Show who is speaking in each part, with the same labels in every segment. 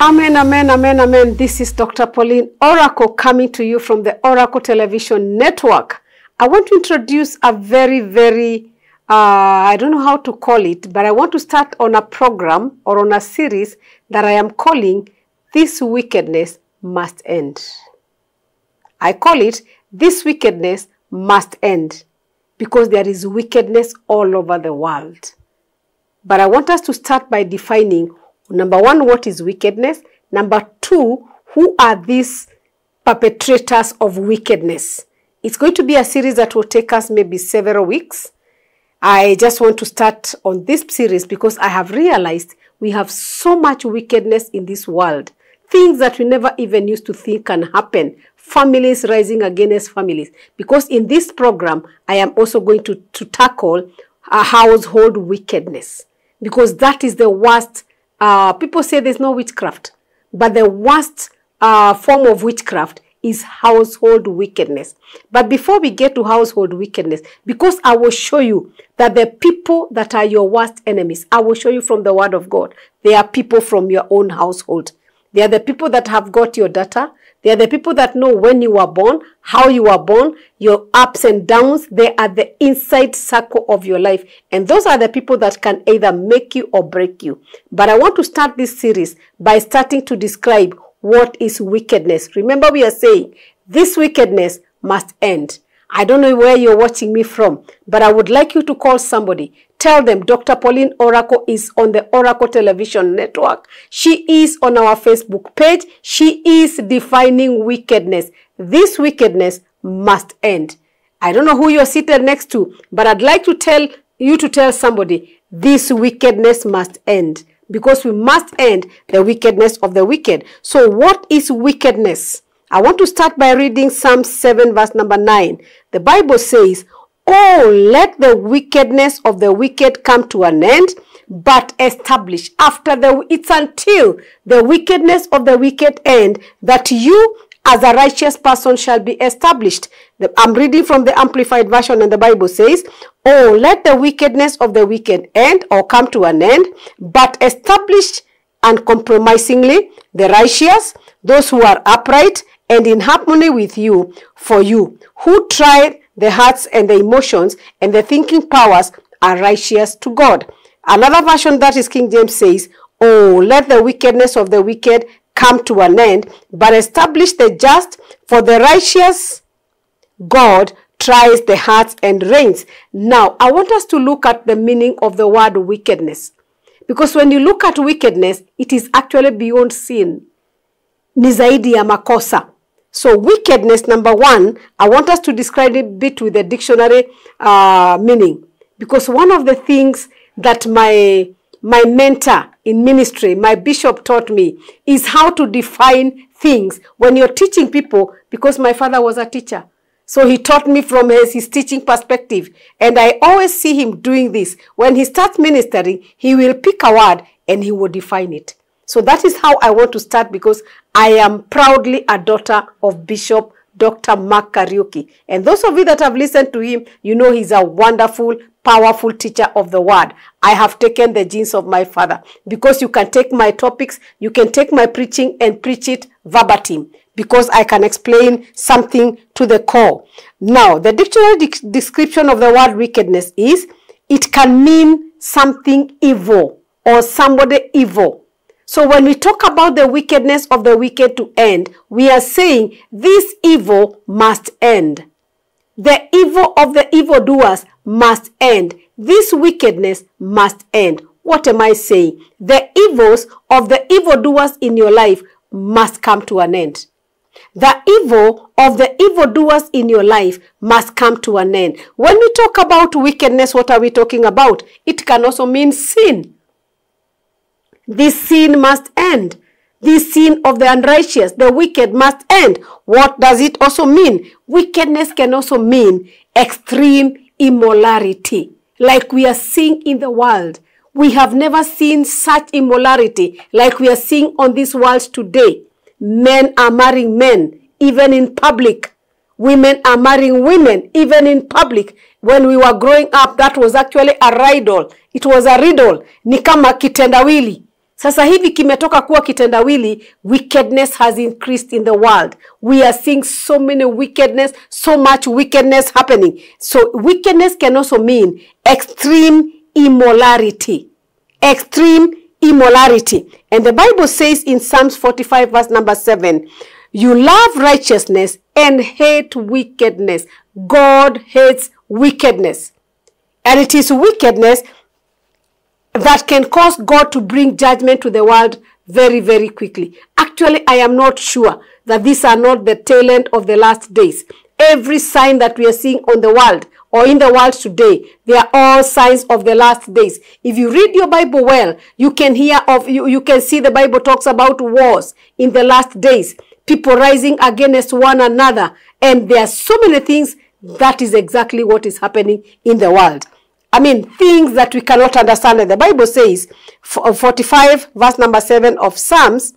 Speaker 1: Amen, amen, amen, amen. This is Dr. Pauline Oracle coming to you from the Oracle Television Network. I want to introduce a very, very, uh, I don't know how to call it, but I want to start on a program or on a series that I am calling This Wickedness Must End. I call it This Wickedness Must End because there is wickedness all over the world. But I want us to start by defining number one, what is wickedness? Number two, who are these perpetrators of wickedness? It's going to be a series that will take us maybe several weeks. I just want to start on this series because I have realized we have so much wickedness in this world. Things that we never even used to think can happen. Families rising against families. Because in this program, I am also going to, to tackle a household wickedness. Because that is the worst uh, people say there's no witchcraft, but the worst uh, form of witchcraft is household wickedness. But before we get to household wickedness, because I will show you that the people that are your worst enemies, I will show you from the word of God, they are people from your own household. They are the people that have got your data. They are the people that know when you were born, how you were born, your ups and downs. They are the inside circle of your life. And those are the people that can either make you or break you. But I want to start this series by starting to describe what is wickedness. Remember, we are saying this wickedness must end. I don't know where you're watching me from, but I would like you to call somebody. Tell them Dr. Pauline Oracle is on the Oracle Television Network. She is on our Facebook page. She is defining wickedness. This wickedness must end. I don't know who you're seated next to, but I'd like to tell you to tell somebody this wickedness must end because we must end the wickedness of the wicked. So what is wickedness? I want to start by reading Psalm 7 verse number 9. The Bible says, Oh, let the wickedness of the wicked come to an end, but establish after the, it's until the wickedness of the wicked end that you as a righteous person shall be established. The, I'm reading from the Amplified Version and the Bible says, Oh, let the wickedness of the wicked end or come to an end, but establish uncompromisingly the righteous, those who are upright and in harmony with you, for you, who try the hearts and the emotions and the thinking powers are righteous to God. Another version that is King James says, Oh, let the wickedness of the wicked come to an end, but establish the just, for the righteous God tries the hearts and reins. Now, I want us to look at the meaning of the word wickedness. Because when you look at wickedness, it is actually beyond sin. Ni zaidi ya makosa. So wickedness, number one, I want us to describe it a bit with the dictionary uh, meaning. Because one of the things that my, my mentor in ministry, my bishop taught me, is how to define things when you're teaching people, because my father was a teacher. So he taught me from his, his teaching perspective. And I always see him doing this. When he starts ministering, he will pick a word and he will define it. So that is how I want to start because I am proudly a daughter of Bishop Dr. Mark Kariuki. And those of you that have listened to him, you know he's a wonderful, powerful teacher of the word. I have taken the genes of my father because you can take my topics, you can take my preaching and preach it verbatim because I can explain something to the core. Now, the dictionary de description of the word wickedness is it can mean something evil or somebody evil. So when we talk about the wickedness of the wicked to end, we are saying this evil must end. The evil of the evildoers must end. This wickedness must end. What am I saying? The evils of the evildoers in your life must come to an end. The evil of the evildoers in your life must come to an end. When we talk about wickedness, what are we talking about? It can also mean sin. This sin must end. This sin of the unrighteous, the wicked must end. What does it also mean? Wickedness can also mean extreme immorality, like we are seeing in the world. We have never seen such immorality like we are seeing on this world today. Men are marrying men, even in public. Women are marrying women, even in public. When we were growing up, that was actually a riddle. It was a riddle. Ni kama kitendawili. Sasa hivi kimetoka kuwa kitendawili wickedness has increased in the world. We are seeing so many wickedness so much wickedness happening. So wickedness can also mean extreme immorality. Extreme immorality. And the bible says in psalms 45 verse number 7 you love righteousness and hate wickedness. God hates wickedness. And it is wickedness that can cause God to bring judgment to the world very, very quickly. Actually, I am not sure that these are not the tail end of the last days. Every sign that we are seeing on the world or in the world today, they are all signs of the last days. If you read your Bible well, you can hear of, you, you can see the Bible talks about wars in the last days, people rising against one another. And there are so many things that is exactly what is happening in the world. I mean, things that we cannot understand. And the Bible says, uh, 45 verse number 7 of Psalms,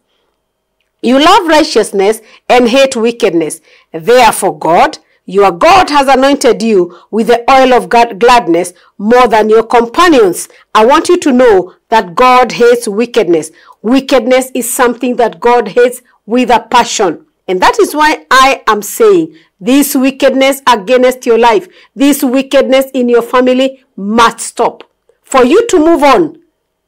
Speaker 1: you love righteousness and hate wickedness. Therefore, God, your God has anointed you with the oil of God, gladness more than your companions. I want you to know that God hates wickedness. Wickedness is something that God hates with a passion. And that is why I am saying this wickedness against your life, this wickedness in your family must stop. For you to move on,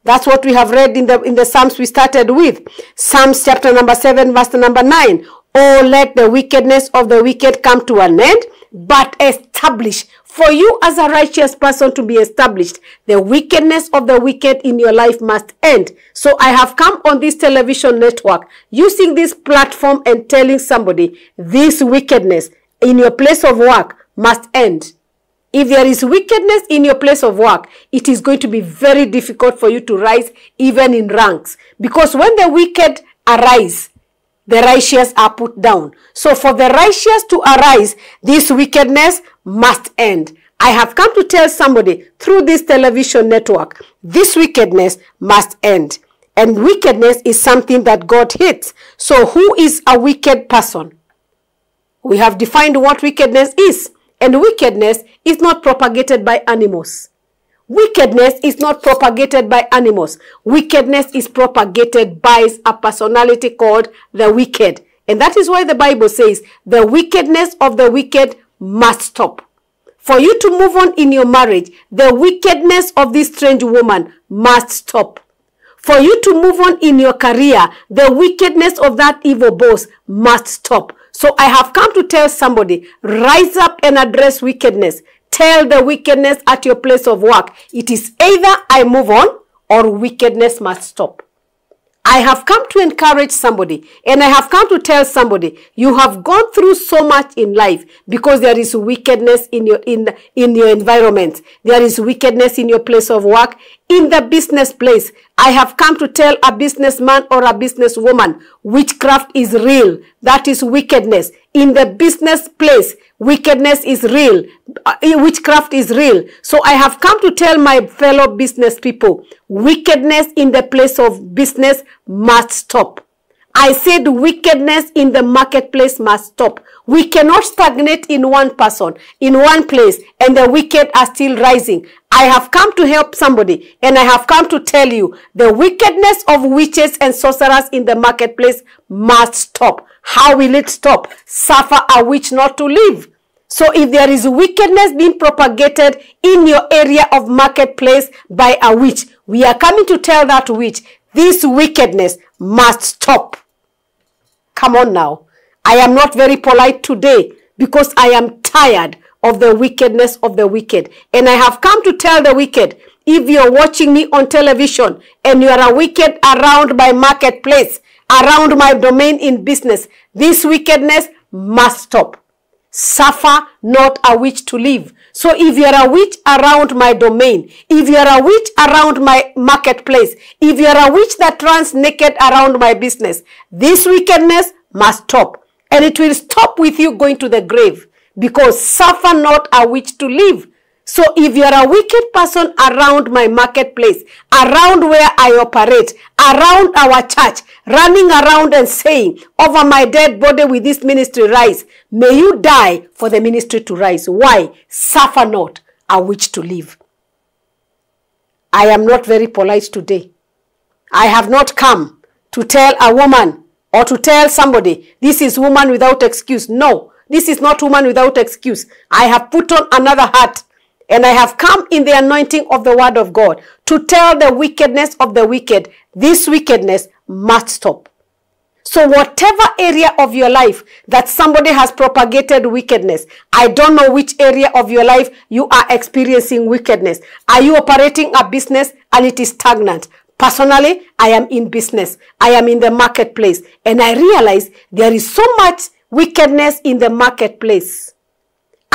Speaker 1: that's what we have read in the in the Psalms we started with. Psalms chapter number 7, verse number 9. Oh, let the wickedness of the wicked come to an end, but establish. For you as a righteous person to be established, the wickedness of the wicked in your life must end. So I have come on this television network using this platform and telling somebody this wickedness in your place of work must end. If there is wickedness in your place of work, it is going to be very difficult for you to rise even in ranks. Because when the wicked arise, the righteous are put down. So for the righteous to arise, this wickedness must end. I have come to tell somebody through this television network, this wickedness must end. And wickedness is something that God hates. So who is a wicked person? We have defined what wickedness is. And wickedness is not propagated by animals. Wickedness is not propagated by animals. Wickedness is propagated by a personality called the wicked. And that is why the Bible says the wickedness of the wicked must stop. For you to move on in your marriage, the wickedness of this strange woman must stop. For you to move on in your career, the wickedness of that evil boss must stop. So I have come to tell somebody, rise up and address wickedness. Tell the wickedness at your place of work. It is either I move on or wickedness must stop. I have come to encourage somebody and I have come to tell somebody you have gone through so much in life because there is wickedness in your in in your environment. There is wickedness in your place of work, in the business place. I have come to tell a businessman or a businesswoman witchcraft is real. That is wickedness. In the business place, wickedness is real. Uh, witchcraft is real. So I have come to tell my fellow business people, wickedness in the place of business must stop. I said wickedness in the marketplace must stop. We cannot stagnate in one person, in one place, and the wicked are still rising. I have come to help somebody, and I have come to tell you the wickedness of witches and sorcerers in the marketplace must stop. How will it stop? Suffer a witch not to live. So if there is wickedness being propagated in your area of marketplace by a witch, we are coming to tell that witch, this wickedness must stop. Come on now. I am not very polite today because I am tired of the wickedness of the wicked. And I have come to tell the wicked, if you're watching me on television and you are a wicked around my marketplace, around my domain in business, this wickedness must stop. Suffer not a witch to live. So if you're a witch around my domain, if you're a witch around my marketplace, if you're a witch that runs naked around my business, this wickedness must stop. And it will stop with you going to the grave because suffer not a witch to live. So if you're a wicked person around my marketplace, around where I operate, around our church, running around and saying, over my dead body with this ministry rise, may you die for the ministry to rise. Why? Suffer not a witch to live. I am not very polite today. I have not come to tell a woman or to tell somebody, this is woman without excuse. No, this is not woman without excuse. I have put on another hat and I have come in the anointing of the word of God to tell the wickedness of the wicked. This wickedness must stop. So whatever area of your life that somebody has propagated wickedness, I don't know which area of your life you are experiencing wickedness. Are you operating a business and it is stagnant? Personally, I am in business. I am in the marketplace and I realize there is so much wickedness in the marketplace.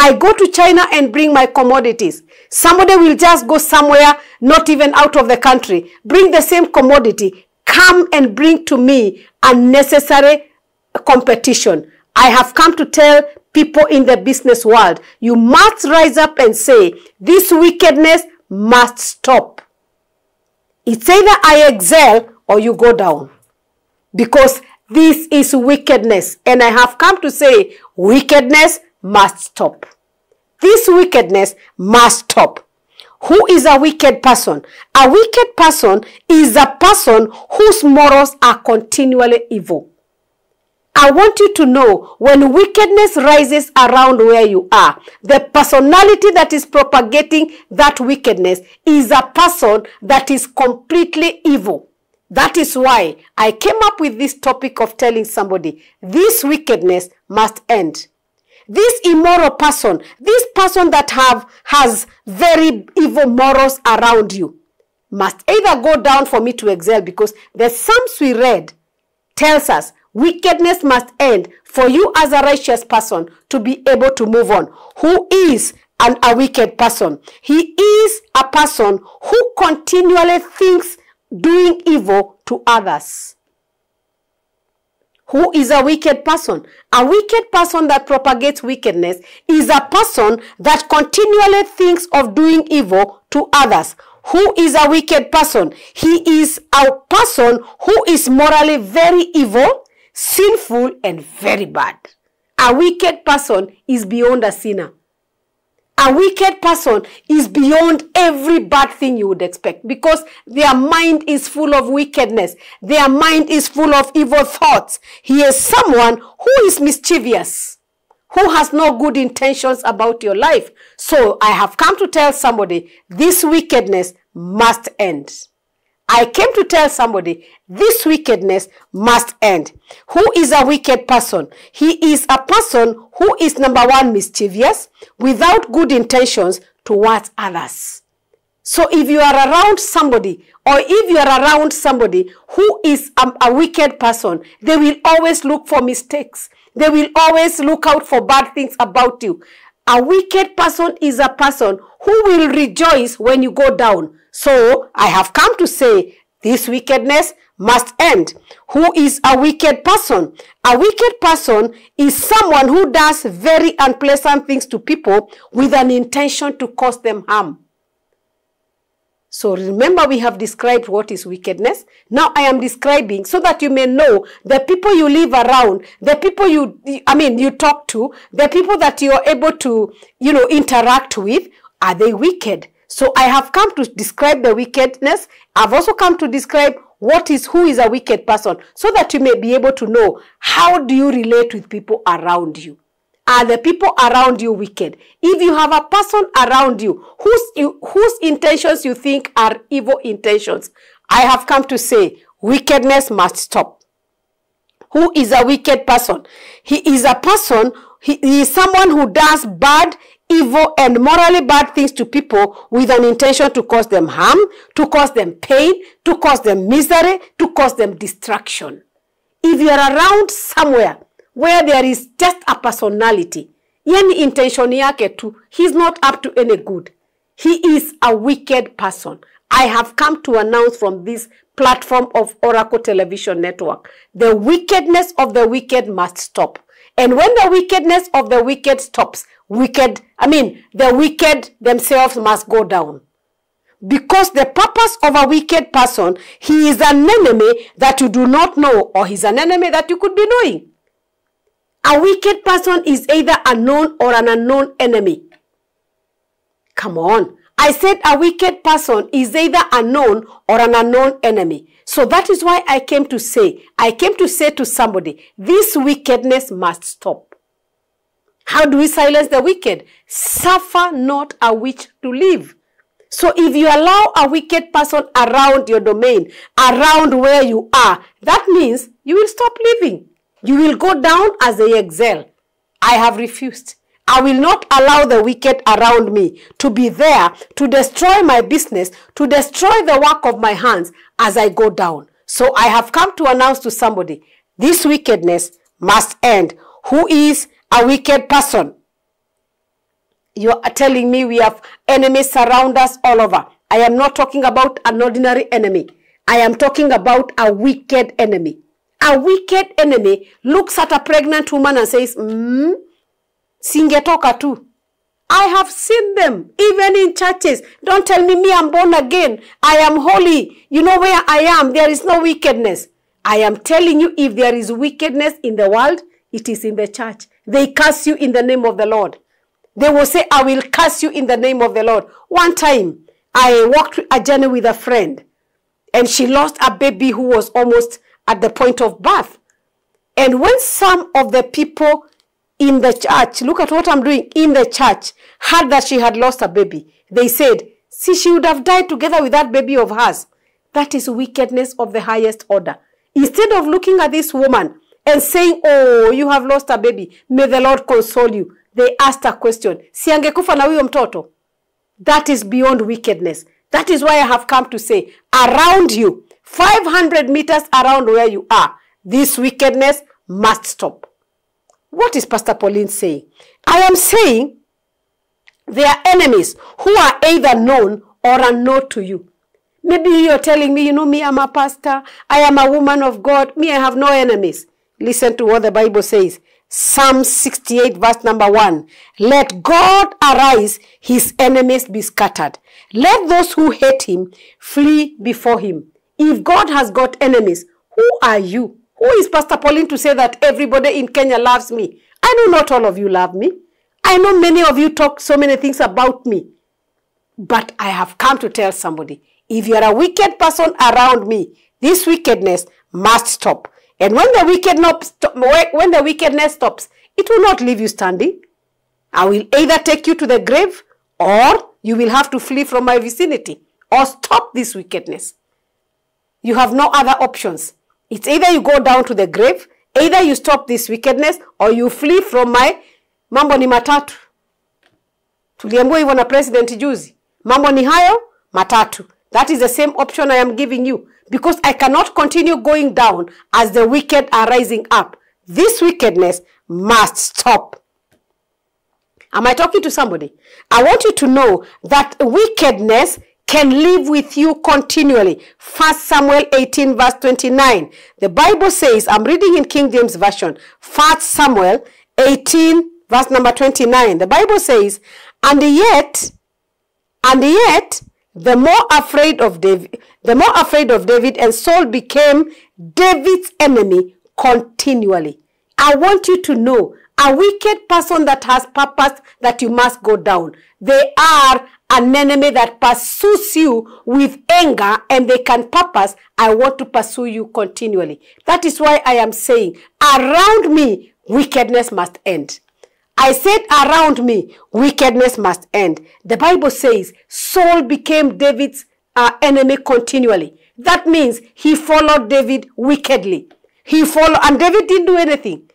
Speaker 1: I go to China and bring my commodities. Somebody will just go somewhere, not even out of the country, bring the same commodity, come and bring to me unnecessary competition. I have come to tell people in the business world, you must rise up and say, this wickedness must stop. It's either I excel or you go down. Because this is wickedness. And I have come to say, wickedness must stop. This wickedness must stop. Who is a wicked person? A wicked person is a person whose morals are continually evil. I want you to know when wickedness rises around where you are, the personality that is propagating that wickedness is a person that is completely evil. That is why I came up with this topic of telling somebody this wickedness must end. This immoral person, this person that have has very evil morals around you, must either go down for me to excel because the Psalms we read tells us wickedness must end for you as a righteous person to be able to move on. Who is an, a wicked person? He is a person who continually thinks doing evil to others. Who is a wicked person? A wicked person that propagates wickedness is a person that continually thinks of doing evil to others. Who is a wicked person? He is a person who is morally very evil, sinful, and very bad. A wicked person is beyond a sinner. A wicked person is beyond every bad thing you would expect because their mind is full of wickedness. Their mind is full of evil thoughts. He is someone who is mischievous, who has no good intentions about your life. So I have come to tell somebody this wickedness must end. I came to tell somebody this wickedness must end. Who is a wicked person? He is a person who is number one, mischievous, without good intentions towards others. So if you are around somebody or if you are around somebody who is a, a wicked person, they will always look for mistakes. They will always look out for bad things about you. A wicked person is a person who will rejoice when you go down. So I have come to say this wickedness must end. Who is a wicked person? A wicked person is someone who does very unpleasant things to people with an intention to cause them harm. So remember we have described what is wickedness. Now I am describing so that you may know the people you live around, the people you, I mean, you talk to, the people that you are able to, you know, interact with, are they wicked? So I have come to describe the wickedness. I've also come to describe what is, who is a wicked person so that you may be able to know how do you relate with people around you. Are the people around you wicked? If you have a person around you whose, whose intentions you think are evil intentions, I have come to say wickedness must stop. Who is a wicked person? He is a person, he, he is someone who does bad, evil, and morally bad things to people with an intention to cause them harm, to cause them pain, to cause them misery, to cause them destruction. If you are around somewhere where there is just a personality, yani intention yake tu, he's not up to any good. He is a wicked person. I have come to announce from this platform of Oracle Television Network, the wickedness of the wicked must stop. And when the wickedness of the wicked stops, wicked, I mean, the wicked themselves must go down. Because the purpose of a wicked person, he is an enemy that you do not know, or he's an enemy that you could be knowing. A wicked person is either a known or an unknown enemy. Come on. I said a wicked person is either a known or an unknown enemy. So that is why I came to say, I came to say to somebody, this wickedness must stop. How do we silence the wicked? Suffer not a witch to live. So if you allow a wicked person around your domain, around where you are, that means you will stop living. You will go down as they excel. I have refused. I will not allow the wicked around me to be there to destroy my business, to destroy the work of my hands as I go down. So I have come to announce to somebody, this wickedness must end. Who is a wicked person? You are telling me we have enemies surround us all over. I am not talking about an ordinary enemy. I am talking about a wicked enemy. A wicked enemy looks at a pregnant woman and says, mm, singetoka tu. I have seen them even in churches. Don't tell me me I'm born again. I am holy. You know where I am. There is no wickedness. I am telling you if there is wickedness in the world, it is in the church. They curse you in the name of the Lord. They will say, I will curse you in the name of the Lord. One time, I walked a journey with a friend and she lost a baby who was almost at the point of birth. And when some of the people in the church, look at what I'm doing in the church, heard that she had lost a baby, they said, see, she would have died together with that baby of hers. That is wickedness of the highest order. Instead of looking at this woman and saying, oh, you have lost a baby, may the Lord console you, they asked a question, si angekufa na huyo mtoto? That is beyond wickedness. That is why I have come to say, around you, 500 meters around where you are, this wickedness must stop. What is Pastor Pauline saying? I am saying they are enemies who are either known or unknown to you. Maybe you're telling me, you know, me, I'm a pastor. I am a woman of God. Me, I have no enemies. Listen to what the Bible says. Psalm 68 verse number 1. Let God arise, his enemies be scattered. Let those who hate him flee before him. If God has got enemies, who are you? Who is Pastor Pauline to say that everybody in Kenya loves me? I know not all of you love me. I know many of you talk so many things about me. But I have come to tell somebody, if you are a wicked person around me, this wickedness must stop. And when the wickedness, when the wickedness stops, it will not leave you standing. I will either take you to the grave or you will have to flee from my vicinity or stop this wickedness. You have no other options. It's either you go down to the grave, either you stop this wickedness or you flee from my mambo ni matatu. Tuliambiwa hivyo na president juzi. Mambo ni hayo matatu. That is the same option I am giving you because I cannot continue going down as the wicked are rising up. This wickedness must stop. Am I talking to somebody? I want you to know that wickedness can live with you continually. First Samuel 18 verse 29. The Bible says, I'm reading in King James Version, First Samuel 18 verse number 29. The Bible says, and yet, and yet, the more afraid of David, the more afraid of David and Saul became David's enemy continually. I want you to know a wicked person that has purpose that you must go down. They are an enemy that pursues you with anger and they can purpose, I want to pursue you continually. That is why I am saying, around me, wickedness must end. I said around me, wickedness must end. The Bible says Saul became David's uh, enemy continually. That means he followed David wickedly. He followed, and David didn't do anything.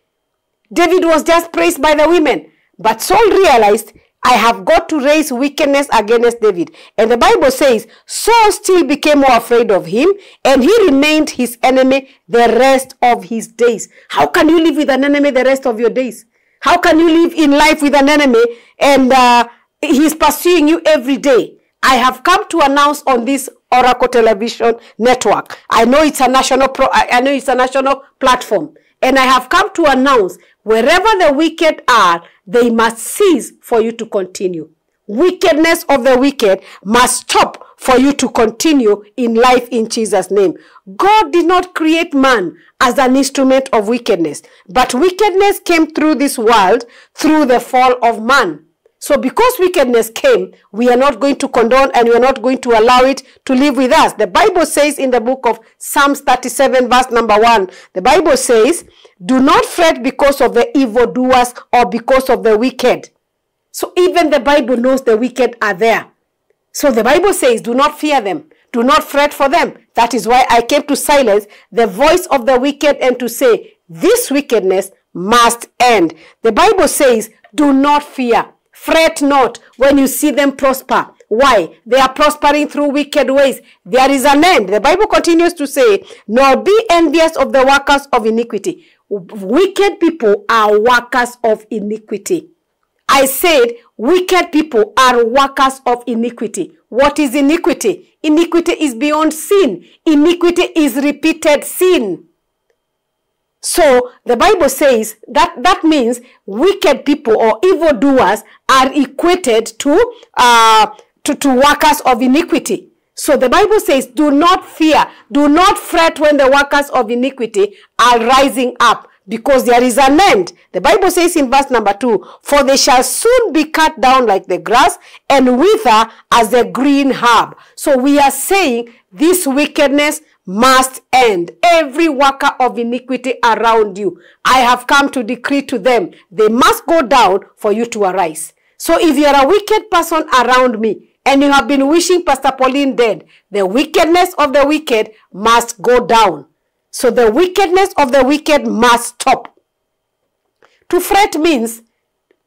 Speaker 1: David was just praised by the women. But Saul realized, I have got to raise wickedness against David. And the Bible says, Saul still became more afraid of him, and he remained his enemy the rest of his days. How can you live with an enemy the rest of your days? How can you live in life with an enemy and uh, he's pursuing you every day? I have come to announce on this Oracle Television Network. I know it's a national pro, I know it's a national platform. And I have come to announce wherever the wicked are, they must cease for you to continue. Wickedness of the wicked must stop for you to continue in life in Jesus' name. God did not create man as an instrument of wickedness, but wickedness came through this world through the fall of man. So because wickedness came, we are not going to condone and we are not going to allow it to live with us. The Bible says in the book of Psalms 37 verse number 1, the Bible says, do not fret because of the evildoers or because of the wicked. So even the Bible knows the wicked are there. So the Bible says, do not fear them. Do not fret for them. That is why I came to silence the voice of the wicked and to say, this wickedness must end. The Bible says, do not fear. Fret not when you see them prosper. Why? They are prospering through wicked ways. There is an end. The Bible continues to say, nor be envious of the workers of iniquity. Wicked people are workers of iniquity. I said, wicked people are workers of iniquity. What is iniquity? Iniquity is beyond sin. Iniquity is repeated sin. So the Bible says that that means wicked people or evildoers are equated to, uh, to, to workers of iniquity. So the Bible says, do not fear, do not fret when the workers of iniquity are rising up because there is an end. The Bible says in verse number two, for they shall soon be cut down like the grass and wither as the green herb. So we are saying this wickedness must end. Every worker of iniquity around you, I have come to decree to them, they must go down for you to arise. So if you are a wicked person around me, and you have been wishing Pastor Pauline dead, the wickedness of the wicked must go down. So the wickedness of the wicked must stop. To fret means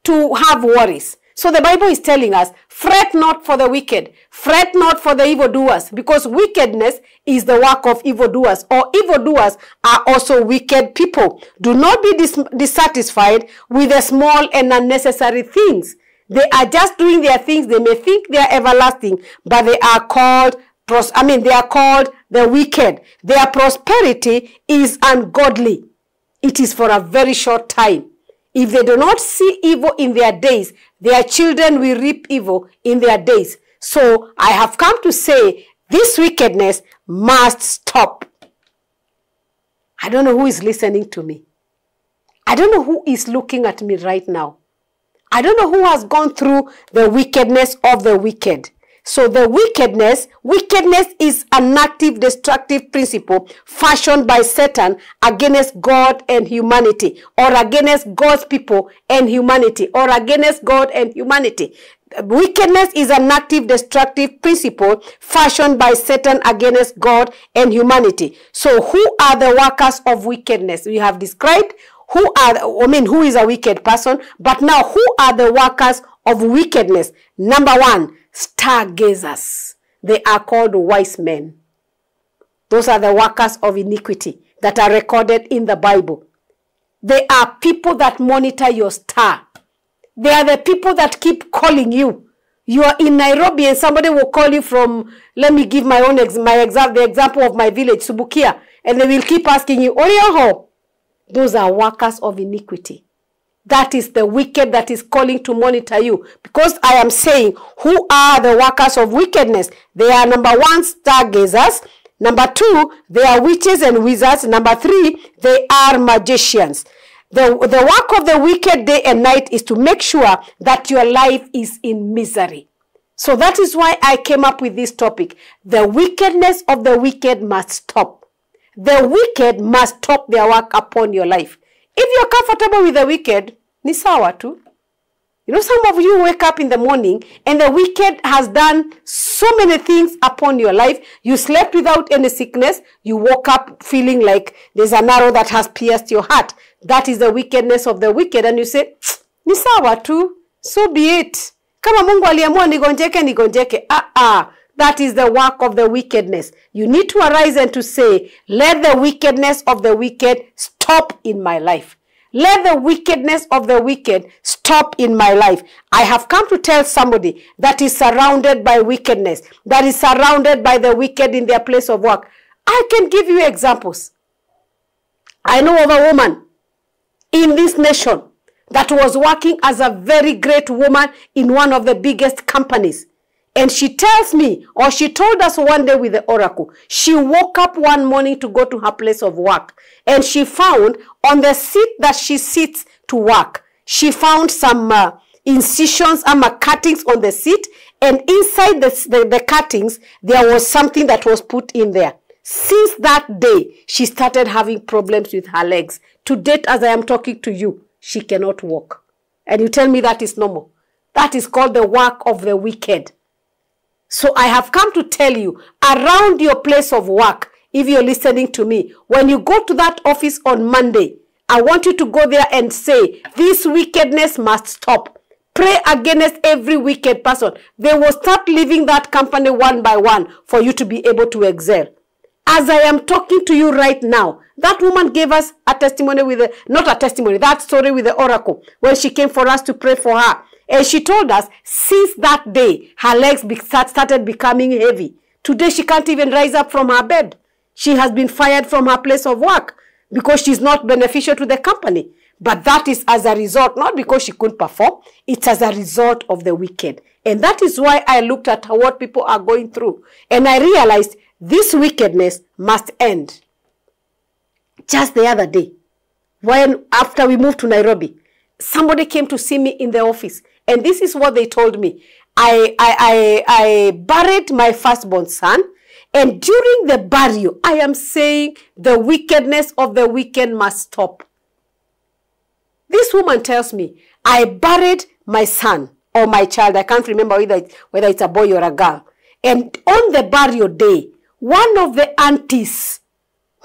Speaker 1: to have worries. So the Bible is telling us, fret not for the wicked, fret not for the evildoers, because wickedness is the work of evildoers, or evildoers are also wicked people. Do not be dis dissatisfied with the small and unnecessary things. They are just doing their things. They may think they are everlasting, but they are called, I mean, they are called the wicked. Their prosperity is ungodly. It is for a very short time. If they do not see evil in their days, their children will reap evil in their days. So I have come to say this wickedness must stop. I don't know who is listening to me. I don't know who is looking at me right now. I don't know who has gone through the wickedness of the wicked. So the wickedness, wickedness is an active destructive principle fashioned by Satan against God and humanity or against God's people and humanity or against God and humanity. Wickedness is an active destructive principle fashioned by Satan against God and humanity. So who are the workers of wickedness? We have described who are, I mean, who is a wicked person, but now who are the workers of wickedness? Number one, stargazers. They are called wise men. Those are the workers of iniquity that are recorded in the Bible. They are people that monitor your star. They are the people that keep calling you. You are in Nairobi and somebody will call you from, let me give my own, ex my example, the example of my village, Subukia, and they will keep asking you, Orioho, those are workers of iniquity. That is the wicked that is calling to monitor you. Because I am saying, who are the workers of wickedness? They are number one, stargazers. Number two, they are witches and wizards. Number three, they are magicians. The, the work of the wicked day and night is to make sure that your life is in misery. So that is why I came up with this topic. The wickedness of the wicked must stop. The wicked must stop their work upon your life. If you're comfortable with the wicked, ni sawa tu. You know, some of you wake up in the morning and the wicked has done so many things upon your life. You slept without any sickness. You woke up feeling like there's an arrow that has pierced your heart. That is the wickedness of the wicked. And you say, ni sawa tu. So be it. Kama Mungu aliamua nigonjeke, nigonjeke. Ah, ah. That is the work of the wickedness. You need to arise and to say, let the wickedness of the wicked stop in my life. Let the wickedness of the wicked stop in my life. I have come to tell somebody that is surrounded by wickedness, that is surrounded by the wicked in their place of work. I can give you examples. I know of a woman in this nation that was working as a very great woman in one of the biggest companies. And she tells me, or she told us one day with the oracle, she woke up one morning to go to her place of work. And she found on the seat that she sits to work, she found some uh, incisions ama cuttings on the seat. And inside the, the, the cuttings there was something that was put in there. Since that day she started having problems with her legs. To date as i am talking to you she cannot walk. And you tell me that is normal. That is called the work of the wicked so i have come to tell you around your place of work if you're listening to me when you go to that office on monday I want you to go there and say, This wickedness must stop. Pray against every wicked person. They will start leaving that company one by one for you to be able to excel. As I am talking to you right now, that woman gave us a testimony with a, not a testimony, that story with the oracle when she came for us to pray for her. And she told us since that day, her legs be, started becoming heavy. Today, she can't even rise up from her bed. She has been fired from her place of work because she's not beneficial to the company. But that is as a result, not because she couldn't perform, it's as a result of the wicked. And that is why I looked at what people are going through. And I realized this wickedness must end. Just the other day, when after we moved to Nairobi, somebody came to see me in the office. And this is what they told me. I, I, I, I buried my firstborn son and during the burial, I am saying the wickedness of the wicked must stop. This woman tells me, I buried my son or my child. I can't remember whether whether it's a boy or a girl. And on the burial day, one of the aunties,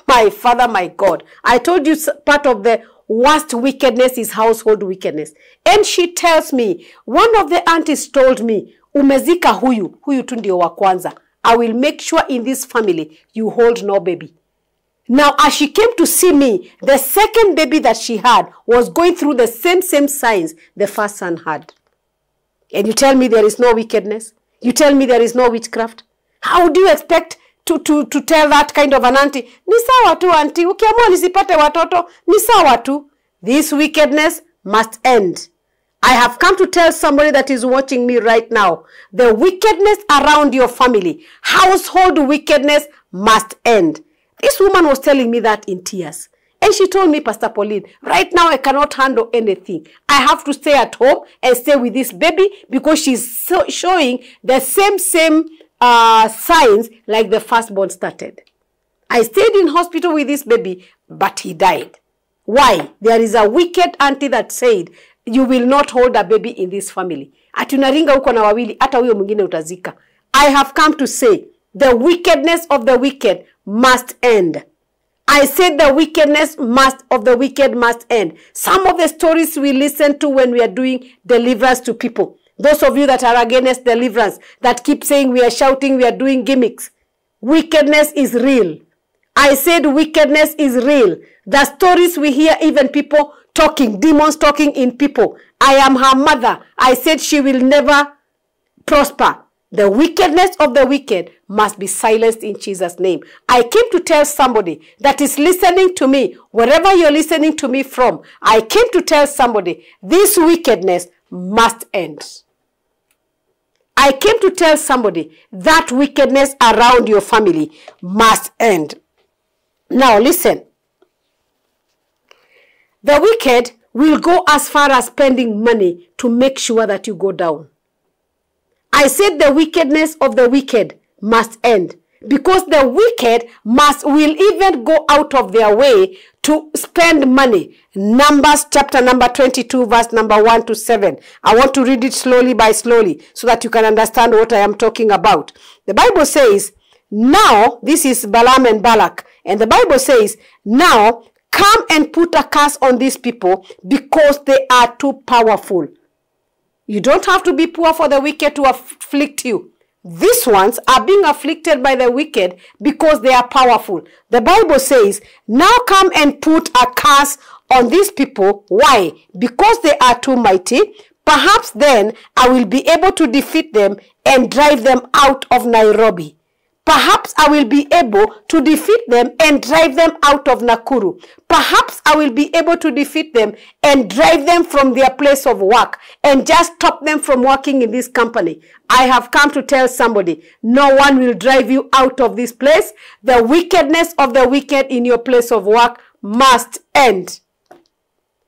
Speaker 1: my father, my God, I told you part of the worst wickedness is household wickedness. And she tells me, one of the aunties told me, umezika huyu, huyu tu wa kwanza. I will make sure in this family you hold no baby. Now, as she came to see me, the second baby that she had was going through the same, same signs the first son had. And you tell me there is no wickedness? You tell me there is no witchcraft? How do you expect to, to, to tell that kind of an auntie? Ni sawa tu auntie, ukiamua nisipate watoto, ni sawa tu. This wickedness must end. I have come to tell somebody that is watching me right now, the wickedness around your family, household wickedness must end. This woman was telling me that in tears. And she told me, Pastor Pauline, right now I cannot handle anything. I have to stay at home and stay with this baby because she's so showing the same, same uh, signs like the firstborn started. I stayed in hospital with this baby, but he died. Why? There is a wicked auntie that said, you will not hold a baby in this family. Ati unaringa uko na wawili, hata huyo mwingine utazika. I have come to say, the wickedness of the wicked must end. I said the wickedness must of the wicked must end. Some of the stories we listen to when we are doing deliverance to people. Those of you that are against deliverance, that keep saying we are shouting, we are doing gimmicks. Wickedness is real. I said wickedness is real. The stories we hear, even people talking, demons talking in people. I am her mother. I said she will never prosper. The wickedness of the wicked must be silenced in Jesus' name. I came to tell somebody that is listening to me, wherever you're listening to me from, I came to tell somebody this wickedness must end. I came to tell somebody that wickedness around your family must end. Now, listen. The wicked will go as far as spending money to make sure that you go down. I said the wickedness of the wicked must end because the wicked must will even go out of their way to spend money. Numbers chapter number 22 verse number 1 to 7. I want to read it slowly by slowly so that you can understand what I am talking about. The Bible says, now, this is Balaam and Balak, and the Bible says, now come and put a curse on these people because they are too powerful. You don't have to be poor for the wicked to afflict you. These ones are being afflicted by the wicked because they are powerful. The Bible says, now come and put a curse on these people. Why? Because they are too mighty. Perhaps then I will be able to defeat them and drive them out of Nairobi. Perhaps I will be able to defeat them and drive them out of Nakuru. Perhaps I will be able to defeat them and drive them from their place of work and just stop them from working in this company. I have come to tell somebody, no one will drive you out of this place. The wickedness of the wicked in your place of work must end.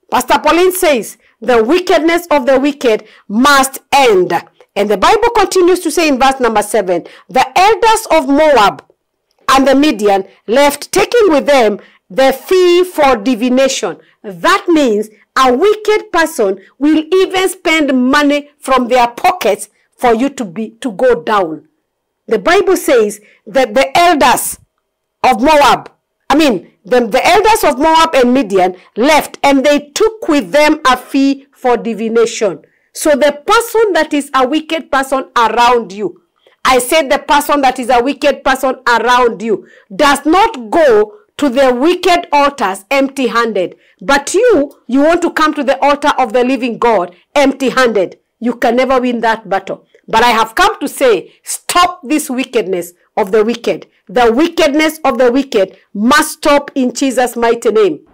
Speaker 1: Pastor Pauline says, the wickedness of the wicked must end. And the Bible continues to say in verse number 7 the elders of Moab and the Midian left, taking with them the fee for divination. That means a wicked person will even spend money from their pockets for you to be to go down. The Bible says that the elders of Moab, I mean, the, the elders of Moab and Midian left and they took with them a fee for divination. So the person that is a wicked person around you, I said the person that is a wicked person around you, does not go to the wicked altars empty handed. But you, you want to come to the altar of the living God empty handed. You can never win that battle. But I have come to say, stop this wickedness of the wicked. The wickedness of the wicked must stop in Jesus' mighty name.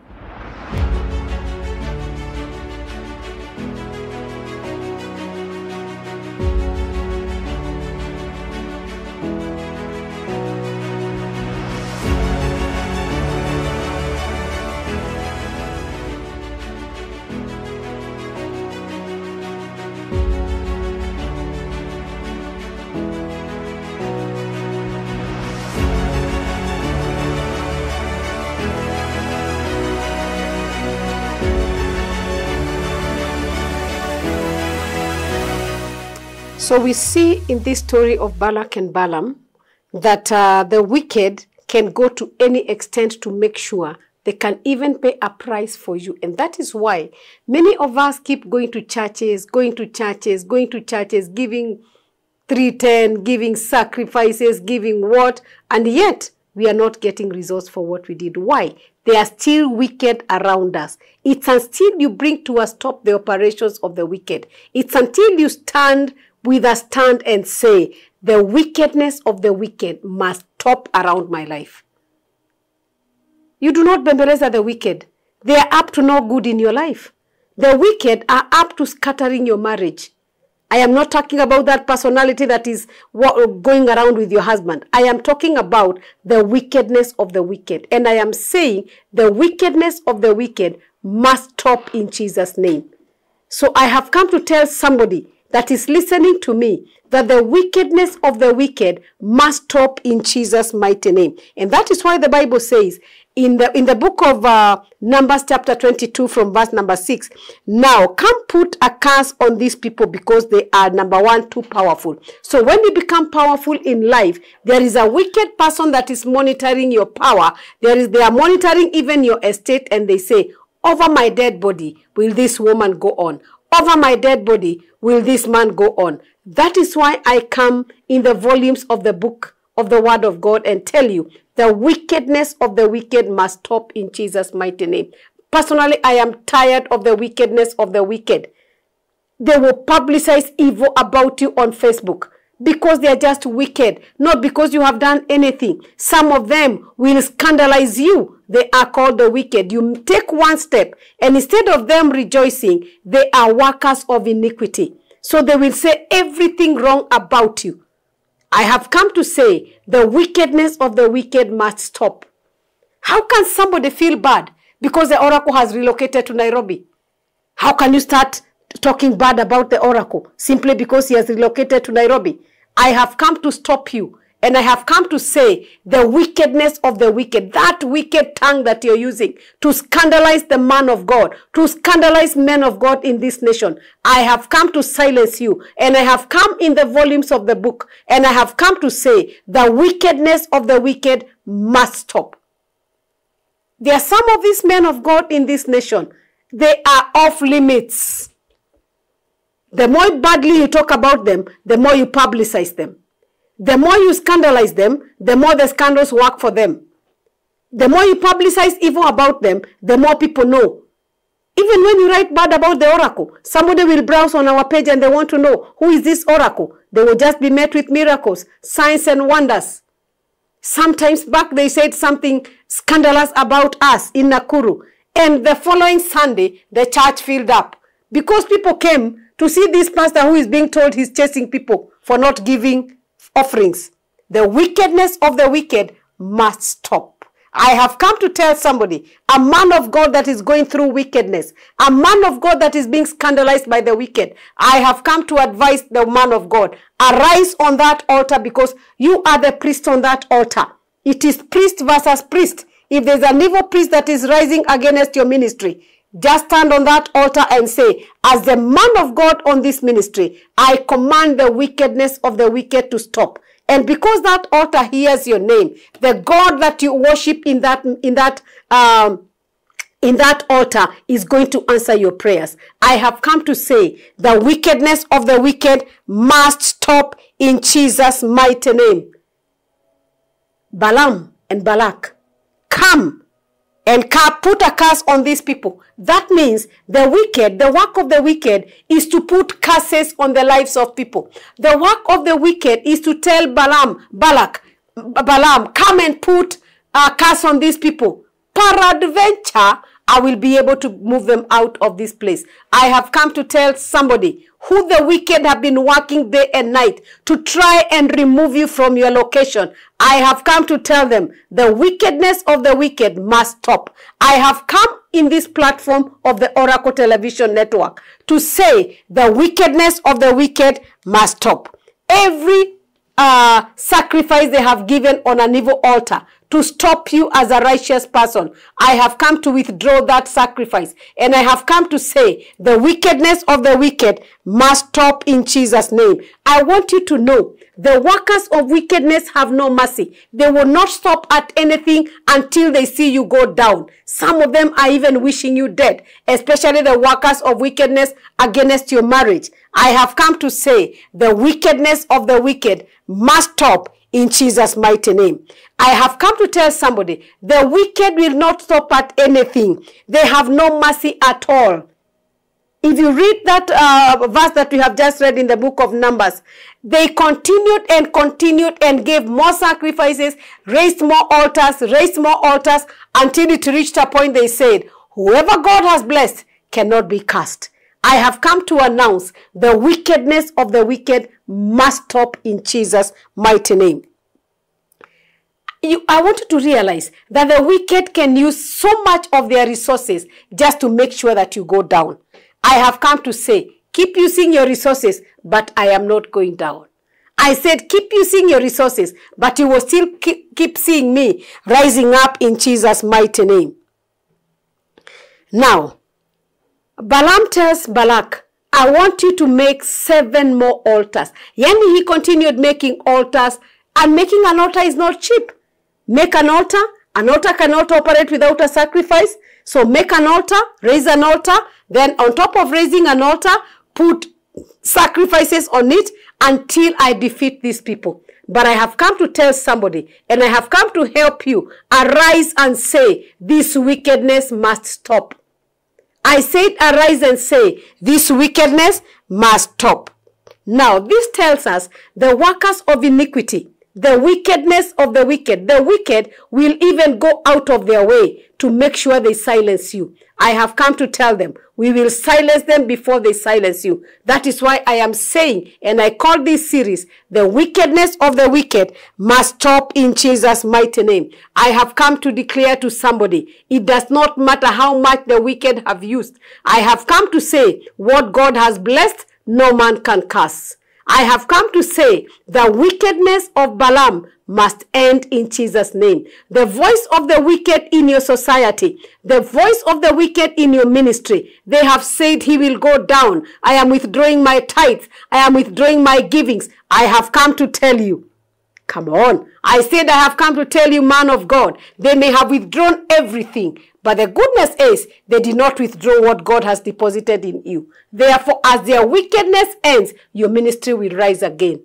Speaker 1: So we see in this story of Balak and Balaam that uh, the wicked can go to any extent to make sure they can even pay a price for you. And that is why many of us keep going to churches, going to churches, going to churches, giving 310, giving sacrifices, giving what, and yet we are not getting results for what we did. Why? They are still wicked around us. It's until you bring to a stop the operations of the wicked. It's until you stand with a stand and say, the wickedness of the wicked must stop around my life. You do not bembeleza the wicked. They are up to no good in your life. The wicked are up to scattering your marriage. I am not talking about that personality that is going around with your husband. I am talking about the wickedness of the wicked. And I am saying the wickedness of the wicked must stop in Jesus' name. So I have come to tell somebody that is listening to me that the wickedness of the wicked must stop in Jesus' mighty name. And that is why the Bible says in the in the book of uh, Numbers chapter 22 from verse number 6, now come put a curse on these people because they are number one too powerful. So when you become powerful in life, there is a wicked person that is monitoring your power. There is they are monitoring even your estate and they say, over my dead body will this woman go on over my dead body will this man go on. That is why I come in the volumes of the book of the word of God and tell you the wickedness of the wicked must stop in Jesus' mighty name. Personally, I am tired of the wickedness of the wicked. They will publicize evil about you on Facebook because they are just wicked, not because you have done anything. Some of them will scandalize you. They are called the wicked. You take one step, and instead of them rejoicing, they are workers of iniquity. So they will say everything wrong about you. I have come to say the wickedness of the wicked must stop. How can somebody feel bad because the oracle has relocated to Nairobi? How can you start talking bad about the oracle simply because he has relocated to Nairobi? I have come to stop you. And I have come to say the wickedness of the wicked, that wicked tongue that you're using to scandalize the man of God, to scandalize men of God in this nation. I have come to silence you. And I have come in the volumes of the book. And I have come to say the wickedness of the wicked must stop. There are some of these men of God in this nation. They are off limits. The more badly you talk about them, the more you publicize them. The more you scandalize them, the more the scandals work for them. The more you publicize evil about them, the more people know. Even when you write bad about the oracle, somebody will browse on our page and they want to know who is this oracle. They will just be met with miracles, signs, and wonders. Sometimes back they said something scandalous about us in Nakuru. And the following Sunday, the church filled up because people came to see this pastor who is being told he's chasing people for not giving offerings. The wickedness of the wicked must stop. I have come to tell somebody, a man of God that is going through wickedness, a man of God that is being scandalized by the wicked. I have come to advise the man of God, arise on that altar because you are the priest on that altar. It is priest versus priest. If there's an evil priest that is rising against your ministry, just stand on that altar and say, as the man of God on this ministry, I command the wickedness of the wicked to stop. And because that altar hears your name, the God that you worship in that, in that, um, in that altar is going to answer your prayers. I have come to say the wickedness of the wicked must stop in Jesus' mighty name. Balaam and Balak, come and put a curse on these people. That means the wicked, the work of the wicked is to put curses on the lives of people. The work of the wicked is to tell Balaam, Balak, Balaam, come and put a curse on these people. Peradventure, I will be able to move them out of this place. I have come to tell somebody who the wicked have been working day and night to try and remove you from your location. I have come to tell them the wickedness of the wicked must stop. I have come in this platform of the Oracle Television Network to say the wickedness of the wicked must stop. Every uh, sacrifice they have given on an evil altar to stop you as a righteous person. I have come to withdraw that sacrifice. And I have come to say the wickedness of the wicked must stop in Jesus' name. I want you to know the workers of wickedness have no mercy. They will not stop at anything until they see you go down. Some of them are even wishing you dead, especially the workers of wickedness against your marriage. I have come to say the wickedness of the wicked must stop in Jesus' mighty name. I have come to tell somebody the wicked will not stop at anything. They have no mercy at all. If you read that uh, verse that we have just read in the book of Numbers, they continued and continued and gave more sacrifices, raised more altars, raised more altars until it reached a point they said, whoever God has blessed cannot be cast. I have come to announce the wickedness of the wicked must stop in Jesus' mighty name. You, I want you to realize that the wicked can use so much of their resources just to make sure that you go down. I have come to say, keep using your resources, but I am not going down. I said, keep using your resources, but you will still keep, keep seeing me rising up in Jesus' mighty name. Now, Balaam tells Balak, I want you to make seven more altars. Yani he continued making altars and making an altar is not cheap. Make an altar. An altar cannot operate without a sacrifice. So make an altar, raise an altar. Then on top of raising an altar, put sacrifices on it until I defeat these people. But I have come to tell somebody and I have come to help you. Arise and say, this wickedness must stop. I said, arise and say, this wickedness must stop. Now, this tells us the workers of iniquity, the wickedness of the wicked, the wicked will even go out of their way to make sure they silence you. I have come to tell them, we will silence them before they silence you. That is why I am saying, and I call this series, the wickedness of the wicked must stop in Jesus' mighty name. I have come to declare to somebody, it does not matter how much the wicked have used. I have come to say, what God has blessed, no man can curse. I have come to say the wickedness of Balaam must end in Jesus' name. The voice of the wicked in your society, the voice of the wicked in your ministry, they have said he will go down. I am withdrawing my tithes. I am withdrawing my givings. I have come to tell you. Come on. I said I have come to tell you, man of God, they may have withdrawn everything, but the goodness is they did not withdraw what God has deposited in you. Therefore, as their wickedness ends, your ministry will rise again.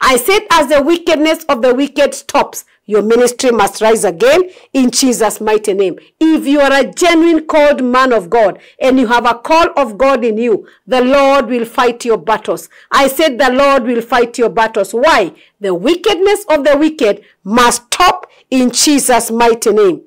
Speaker 1: I said, as the wickedness of the wicked stops, your ministry must rise again in Jesus' mighty name. If you are a genuine called man of God and you have a call of God in you, the Lord will fight your battles. I said the Lord will fight your battles. Why? The wickedness of the wicked must stop in Jesus' mighty name.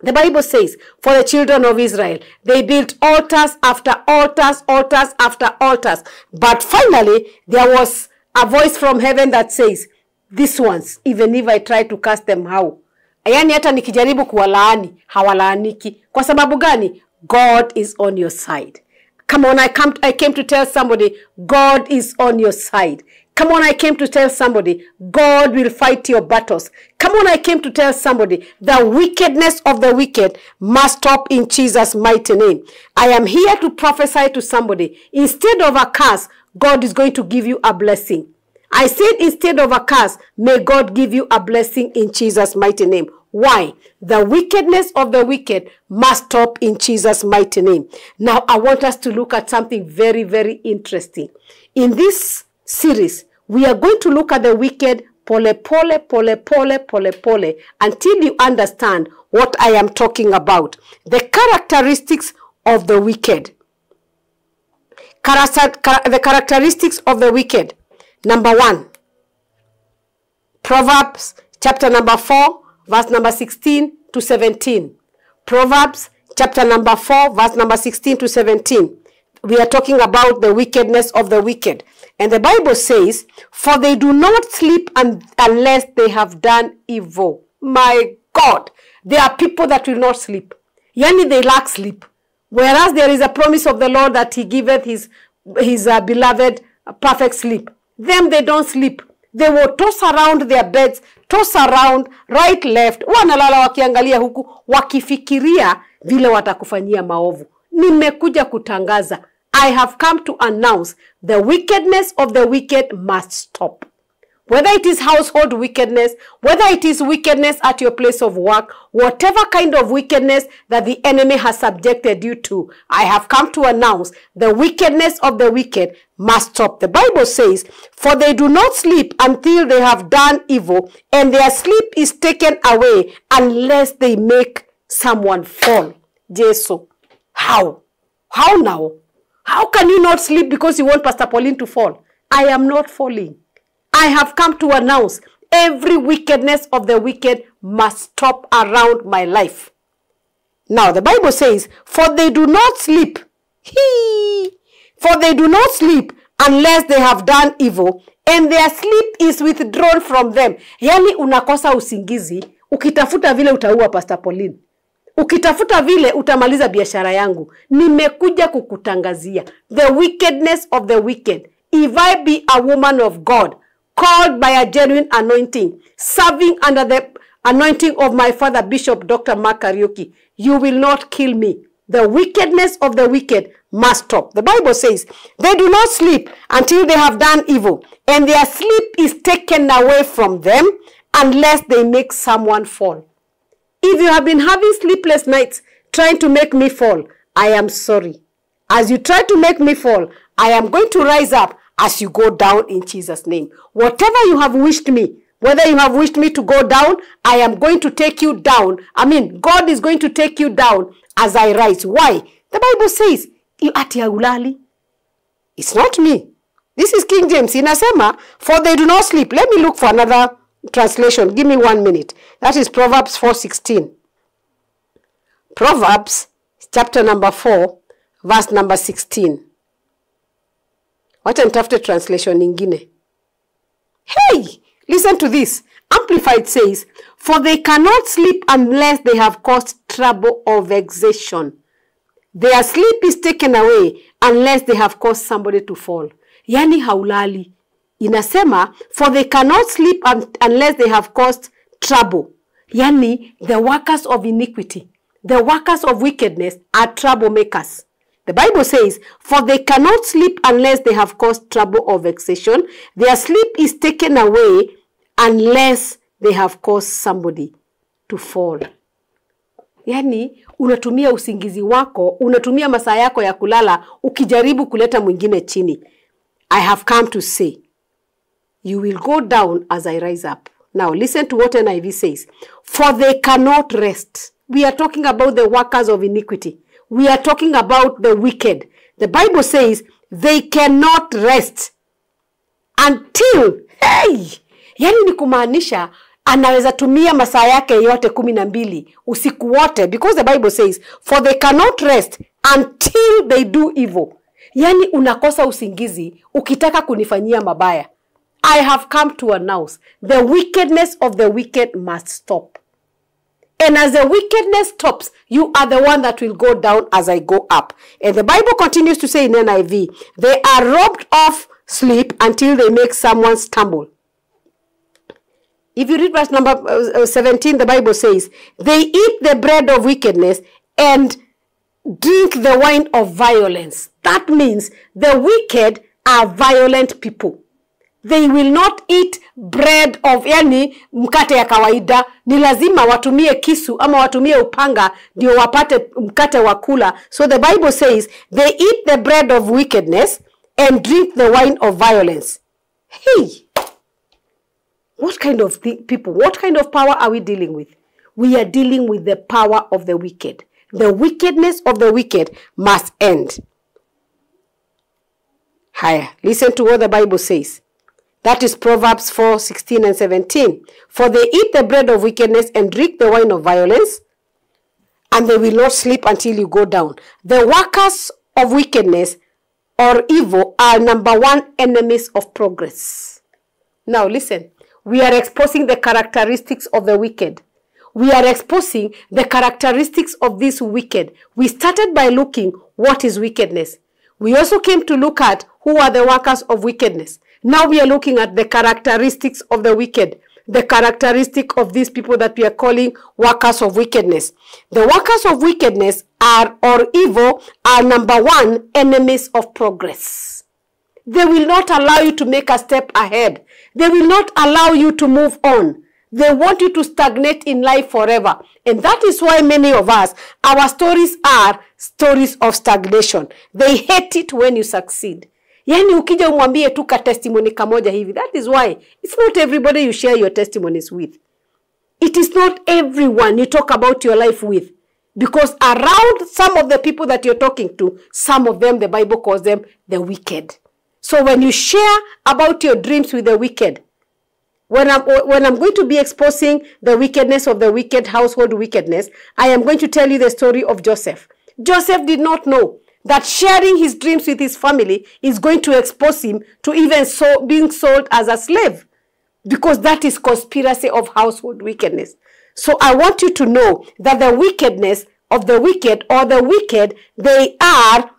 Speaker 1: The Bible says, for the children of Israel, they built altars after altars, altars after altars. But finally, there was a voice from heaven that says, these ones, even if I try to cast them how, yaani hata nikijaribu kuwalaani hawalaaniki. Kwa sababu gani? God is on your side. Come on I, come, i came to tell somebody god is on your side come on i came to tell somebody god will fight your battles come on i came to tell somebody the wickedness of the wicked must stop in jesus mighty name i am here to prophesy to somebody instead of a curse god is going to give you a blessing I said instead of a curse, may God give you a blessing in Jesus' mighty name. Why? The wickedness of the wicked must stop in Jesus' mighty name. Now, I want us to look at something very, very interesting. In this series, we are going to look at the wicked pole pole pole pole pole pole until you understand what I am talking about. The characteristics of the wicked. The characteristics of the wicked. Number one, Proverbs chapter number 4, verse number 16 to 17. Proverbs chapter number 4, verse number 16 to 17. We are talking about the wickedness of the wicked. And the Bible says, For they do not sleep un- unless they have done evil. My God, there are people that will not sleep. Yani they lack sleep. Whereas there is a promise of the Lord that He giveth His, his uh, beloved uh, perfect sleep. Them they don't sleep. They will toss around their beds, toss around right left, wanalala wakiangalia huku, wakifikiria vile watakufanyia maovu. Nimekuja kutangaza, I have come to announce the wickedness of the wicked must stop. Whether it is household wickedness, whether it is wickedness at your place of work, whatever kind of wickedness that the enemy has subjected you to, I have come to announce the wickedness of the wicked must stop. The Bible says, For they do not sleep until they have done evil, and their sleep is taken away unless they make someone fall. Jesus. How? How now? How can you not sleep because you want Pastor Pauline to fall? I am not falling. I have come to announce every wickedness of the wicked must stop around my life. Now, the Bible says, For they do not sleep. Hee! For they do not sleep unless they have done evil, and their sleep is withdrawn from them. Yani unakosa usingizi ukitafuta vile utaua Pastor Pauline ukitafuta vile utamaliza biashara yangu. Nimekuja kukutangazia. The wickedness of the wicked. If i be a woman of god called by a genuine anointing serving under the anointing of my father bishop dr mark Kariuki, you will not kill me. The wickedness of the wicked must stop. The bible says they do not sleep until they have done evil and their sleep is taken away from them unless they make someone fall if you have been having sleepless nights trying to make me fall, I am sorry. As you try to make me fall, I am going to rise up as you go down in Jesus' name. Whatever you have wished me, whether you have wished me to go down, I am going to take you down. I mean, God is going to take you down as I rise. Why? The Bible says, "You ati haulali." It's not me. This is King James. Inasema, for they do not sleep. Let me look for another translation. Give me one minute. That is Proverbs 4.16. Proverbs chapter number 4 verse number 16. Wacha nitafute translation nyingine. Hey, listen to this. Amplified says, For they cannot sleep unless they have caused trouble or vexation. Their sleep is taken away unless they have caused somebody to fall. Yani haulali. Inasema, for they cannot sleep unless they have caused trouble. Yani, the workers of iniquity, the workers of wickedness are troublemakers. The Bible says, For they cannot sleep unless they have caused trouble or vexation. Their sleep is taken away unless they have caused somebody to fall. yani unatumia usingizi wako, unatumia masaa yako ya kulala ukijaribu kuleta mwingine chini. I have come to say, you will go down as I rise up. Now, listen to what NIV says. For they cannot rest. We are talking about the workers of iniquity. We are talking about the wicked. The Bible says they cannot rest until hey, yani ni kumaanisha anaweza tumia masaa yake yote kumi na mbili usiku wote because the bible says for they cannot rest until they do evil yani unakosa usingizi ukitaka kunifanyia mabaya i have come to announce the wickedness of the wicked must stop And as the wickedness stops, you are the one that will go down as I go up. And the Bible continues to say in NIV, they are robbed of sleep until they make someone stumble. If you read verse number uh, 17, the Bible says, they eat the bread of wickedness and drink the wine of violence. That means the wicked are violent people. They will not eat bread of yani mkate ya kawaida. Ni lazima watumie kisu ama watumie upanga ndio wapate mkate wa kula. So the Bible says they eat the bread of wickedness and drink the wine of violence. Hey, what kind of people, what kind of power are we dealing with? We are dealing with the power of the wicked. The wickedness of the wicked must end. Haya, Listen to what the Bible says. That is Proverbs 4 16 and 17. For they eat the bread of wickedness and drink the wine of violence, and they will not sleep until you go down. The workers of wickedness or evil are number one enemies of progress. Now, listen, we are exposing the characteristics of the wicked. We are exposing the characteristics of this wicked. We started by looking what is wickedness. We also came to look at who are the workers of wickedness. Now we are looking at the characteristics of the wicked, the characteristic of these people that we are calling workers of wickedness. The workers of wickedness are or evil are number one enemies of progress. They will not allow you to make a step ahead. They will not allow you to move on. They want you to stagnate in life forever. And that is why many of us, our stories are stories of stagnation. They hate it when you succeed. Yani ukija umwambie tu ka testimony kamoja hivi. That is why it's not everybody you share your testimonies with. It is not everyone you talk about your life with. Because around some of the people that you're talking to, some of them, the Bible calls them the wicked. So when you share about your dreams with the wicked, when I'm, when I'm going to be exposing the wickedness of the wicked household wickedness, I am going to tell you the story of Joseph. Joseph did not know that sharing his dreams with his family is going to expose him to even so, being sold as a slave because that is conspiracy of household wickedness. So I want you to know that the wickedness of the wicked or the wicked, they are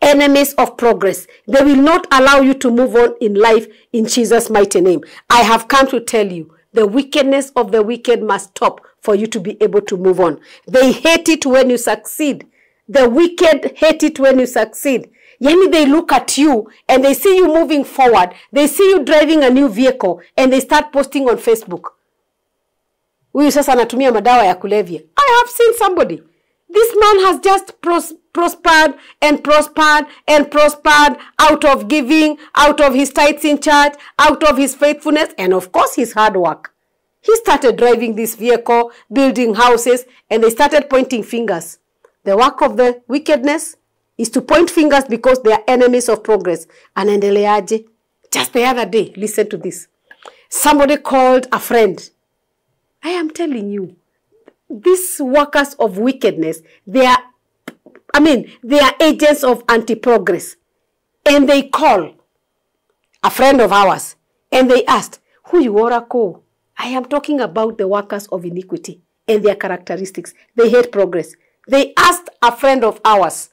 Speaker 1: enemies of progress. They will not allow you to move on in life in Jesus' mighty name. I have come to tell you the wickedness of the wicked must stop for you to be able to move on. They hate it when you succeed. The wicked hate it when you succeed. Yani they look at you and they see you moving forward. They see you driving a new vehicle and they start posting on Facebook. Huyu sasa anatumia madawa ya kulevya. I have seen somebody. This man has just pros prospered and prospered and prospered out of giving, out of his tithes in church, out of his faithfulness, and of course his hard work. He started driving this vehicle, building houses, and they started pointing fingers. The work of the wickedness is to point fingers because they are enemies of progress. Anaendeleaje? Just the other day, listen to this. Somebody called a friend. I am telling you, these workers of wickedness, they are, I mean, they are agents of anti-progress. And they call a friend of ours and they asked, who you oracle? I am talking about the workers of iniquity and their characteristics. They hate progress. They asked a friend of ours,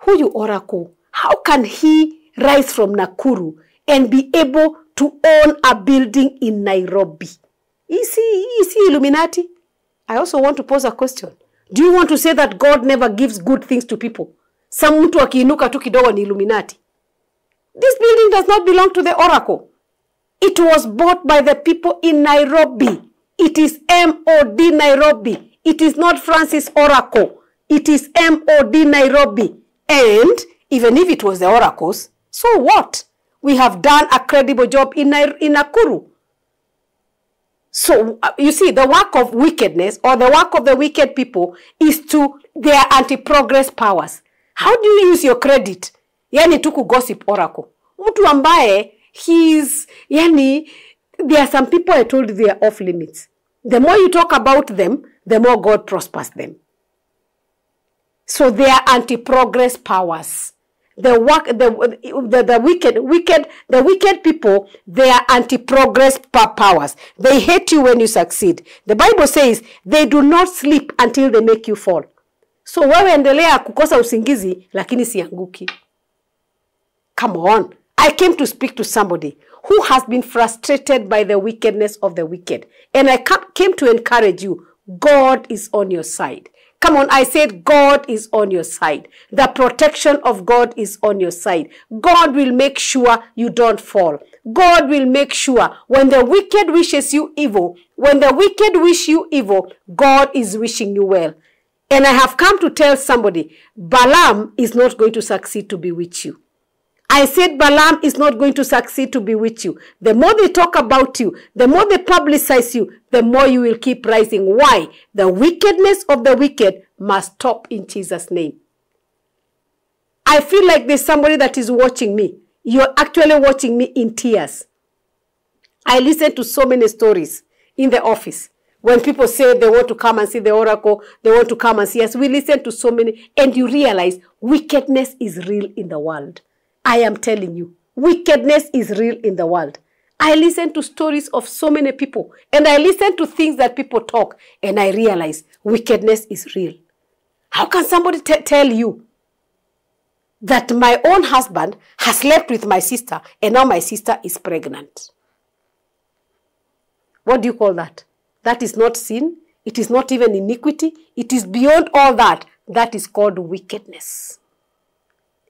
Speaker 1: who you oracle? How can he rise from Nakuru and be able to own a building in Nairobi? Is he, is he Illuminati? I also want to pose a question. Do you want to say that God never gives good things to people? Some mtu akiinuka tu kidogo ni Illuminati. This building does not belong to the oracle. It was bought by the people in Nairobi. It is MOD Nairobi. It is not Francis Oracle. It is MOD Nairobi. And even if it was the oracles, so what? We have done a credible job in, in Nakuru. So uh, you see, the work of wickedness or the work of the wicked people is to their anti-progress powers. How do you use your credit? Yani tuku gossip oracle. Mtu ambaye he's, yani, there are some people I told they are off limits. The more you talk about them, the more God prospers them. So they are anti-progress powers. the work the, the the wicked wicked the wicked people they are anti-progress powers. They hate you when you succeed. The bible says they do not sleep until they make you fall. So wewe endelea kukosa usingizi lakini sianguki. Come on. I came to speak to somebody who has been frustrated by the wickedness of the wicked. And i came to encourage you god is on your side Come on, I said God is on your side. The protection of God is on your side. God will make sure you don't fall. God will make sure when the wicked wishes you evil, when the wicked wish you evil, God is wishing you well. And I have come to tell somebody, Balaam is not going to succeed to bewitch you. I said Balaam is not going to succeed to be with you. The more they talk about you, the more they publicize you, the more you will keep rising. Why? The wickedness of the wicked must stop in Jesus' name. I feel like there's somebody that is watching me. You're actually watching me in tears. I listen to so many stories in the office. When people say they want to come and see the oracle, they want to come and see us, we listen to so many, and you realize wickedness is real in the world. I am telling you, wickedness is real in the world. I listen to stories of so many people and I listen to things that people talk and I realize wickedness is real. How can somebody tell you that my own husband has slept with my sister and now my sister is pregnant? What do you call that? That is not sin. It is not even iniquity. It is beyond all that. That is called wickedness.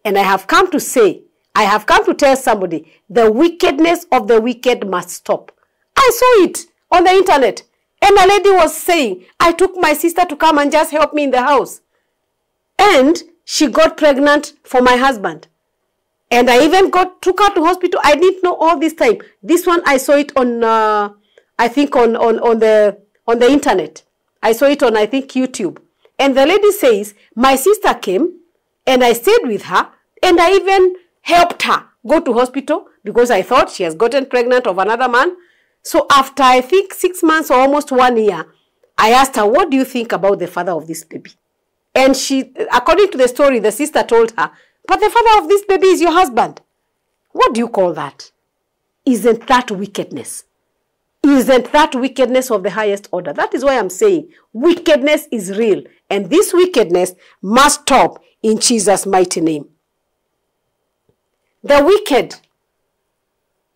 Speaker 1: And I have come to say, I have come to tell somebody, the wickedness of the wicked must stop. I saw it on the internet. And a lady was saying, I took my sister to come and just help me in the house. And she got pregnant for my husband. And I even got took her to hospital. I didn't know all this time. This one I saw it on, uh, I think on, on, on the on the internet. I saw it on I think YouTube. And the lady says, my sister came and I stayed with her and I even helped her go to hospital because I thought she has gotten pregnant of another man. So after I think six months or almost one year, I asked her, what do you think about the father of this baby? And she, according to the story, the sister told her, but the father of this baby is your husband. What do you call that? Isn't that wickedness? Isn't that wickedness of the highest order? That is why I'm saying wickedness is real. And this wickedness must stop in Jesus' mighty name. The wicked,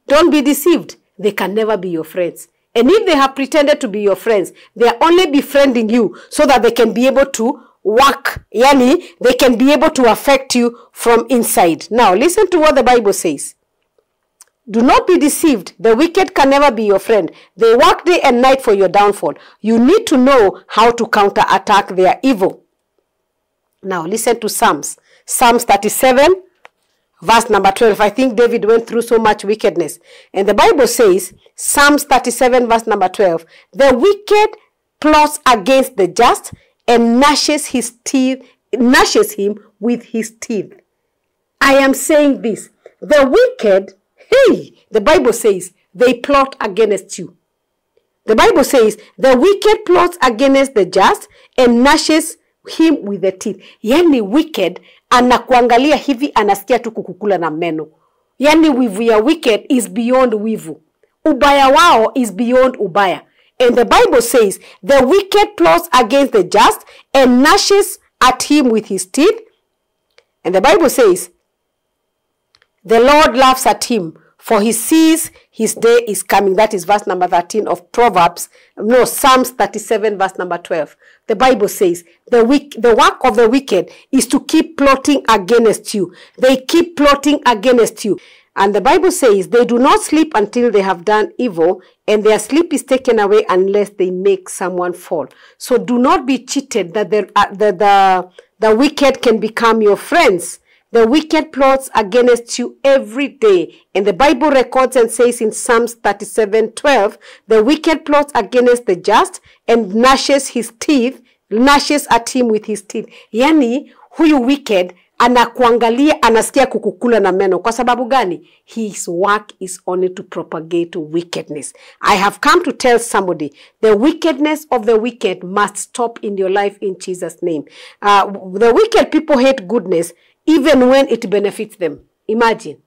Speaker 1: don't be deceived. They can never be your friends. And if they have pretended to be your friends, they are only befriending you so that they can be able to work. Yani, they can be able to affect you from inside. Now, listen to what the Bible says. Do not be deceived. The wicked can never be your friend. They work day and night for your downfall. You need to know how to counterattack their evil. Now, listen to Psalms. Psalms 37, verse number 12. I think David went through so much wickedness. And the Bible says, Psalms 37, verse number 12, the wicked plots against the just and gnashes his teeth, gnashes him with his teeth. I am saying this. The wicked, hey, the Bible says, they plot against you. The Bible says, the wicked plots against the just and gnashes him with the teeth. Yani wicked anakuangalia hivi anasikia tu kukukula na meno. Yani wivu ya wicked is beyond wivu. Ubaya wao is beyond ubaya. And the Bible says, the wicked plots against the just and gnashes at him with his teeth. And the Bible says, the Lord laughs at him, for he sees his day is coming. That is verse number 13 of Proverbs. No, Psalms 37, verse number 12. The Bible says, the, weak, the work of the wicked is to keep plotting against you. They keep plotting against you. And the Bible says, they do not sleep until they have done evil, and their sleep is taken away unless they make someone fall. So do not be cheated that the, uh, the, the, the wicked can become your friends. The wicked plots against you every day. And the Bible records and says in Psalms 37, 12, the wicked plots against the just and gnashes his teeth, gnashes at him with his teeth. Yani, huyu wicked anakuangalia anasikia kukukula na meno. Kwa sababu gani? His work is only to propagate wickedness. I have come to tell somebody the wickedness of the wicked must stop in your life in jesus name. Uh, the wicked people hate goodness even when it benefits them. Imagine.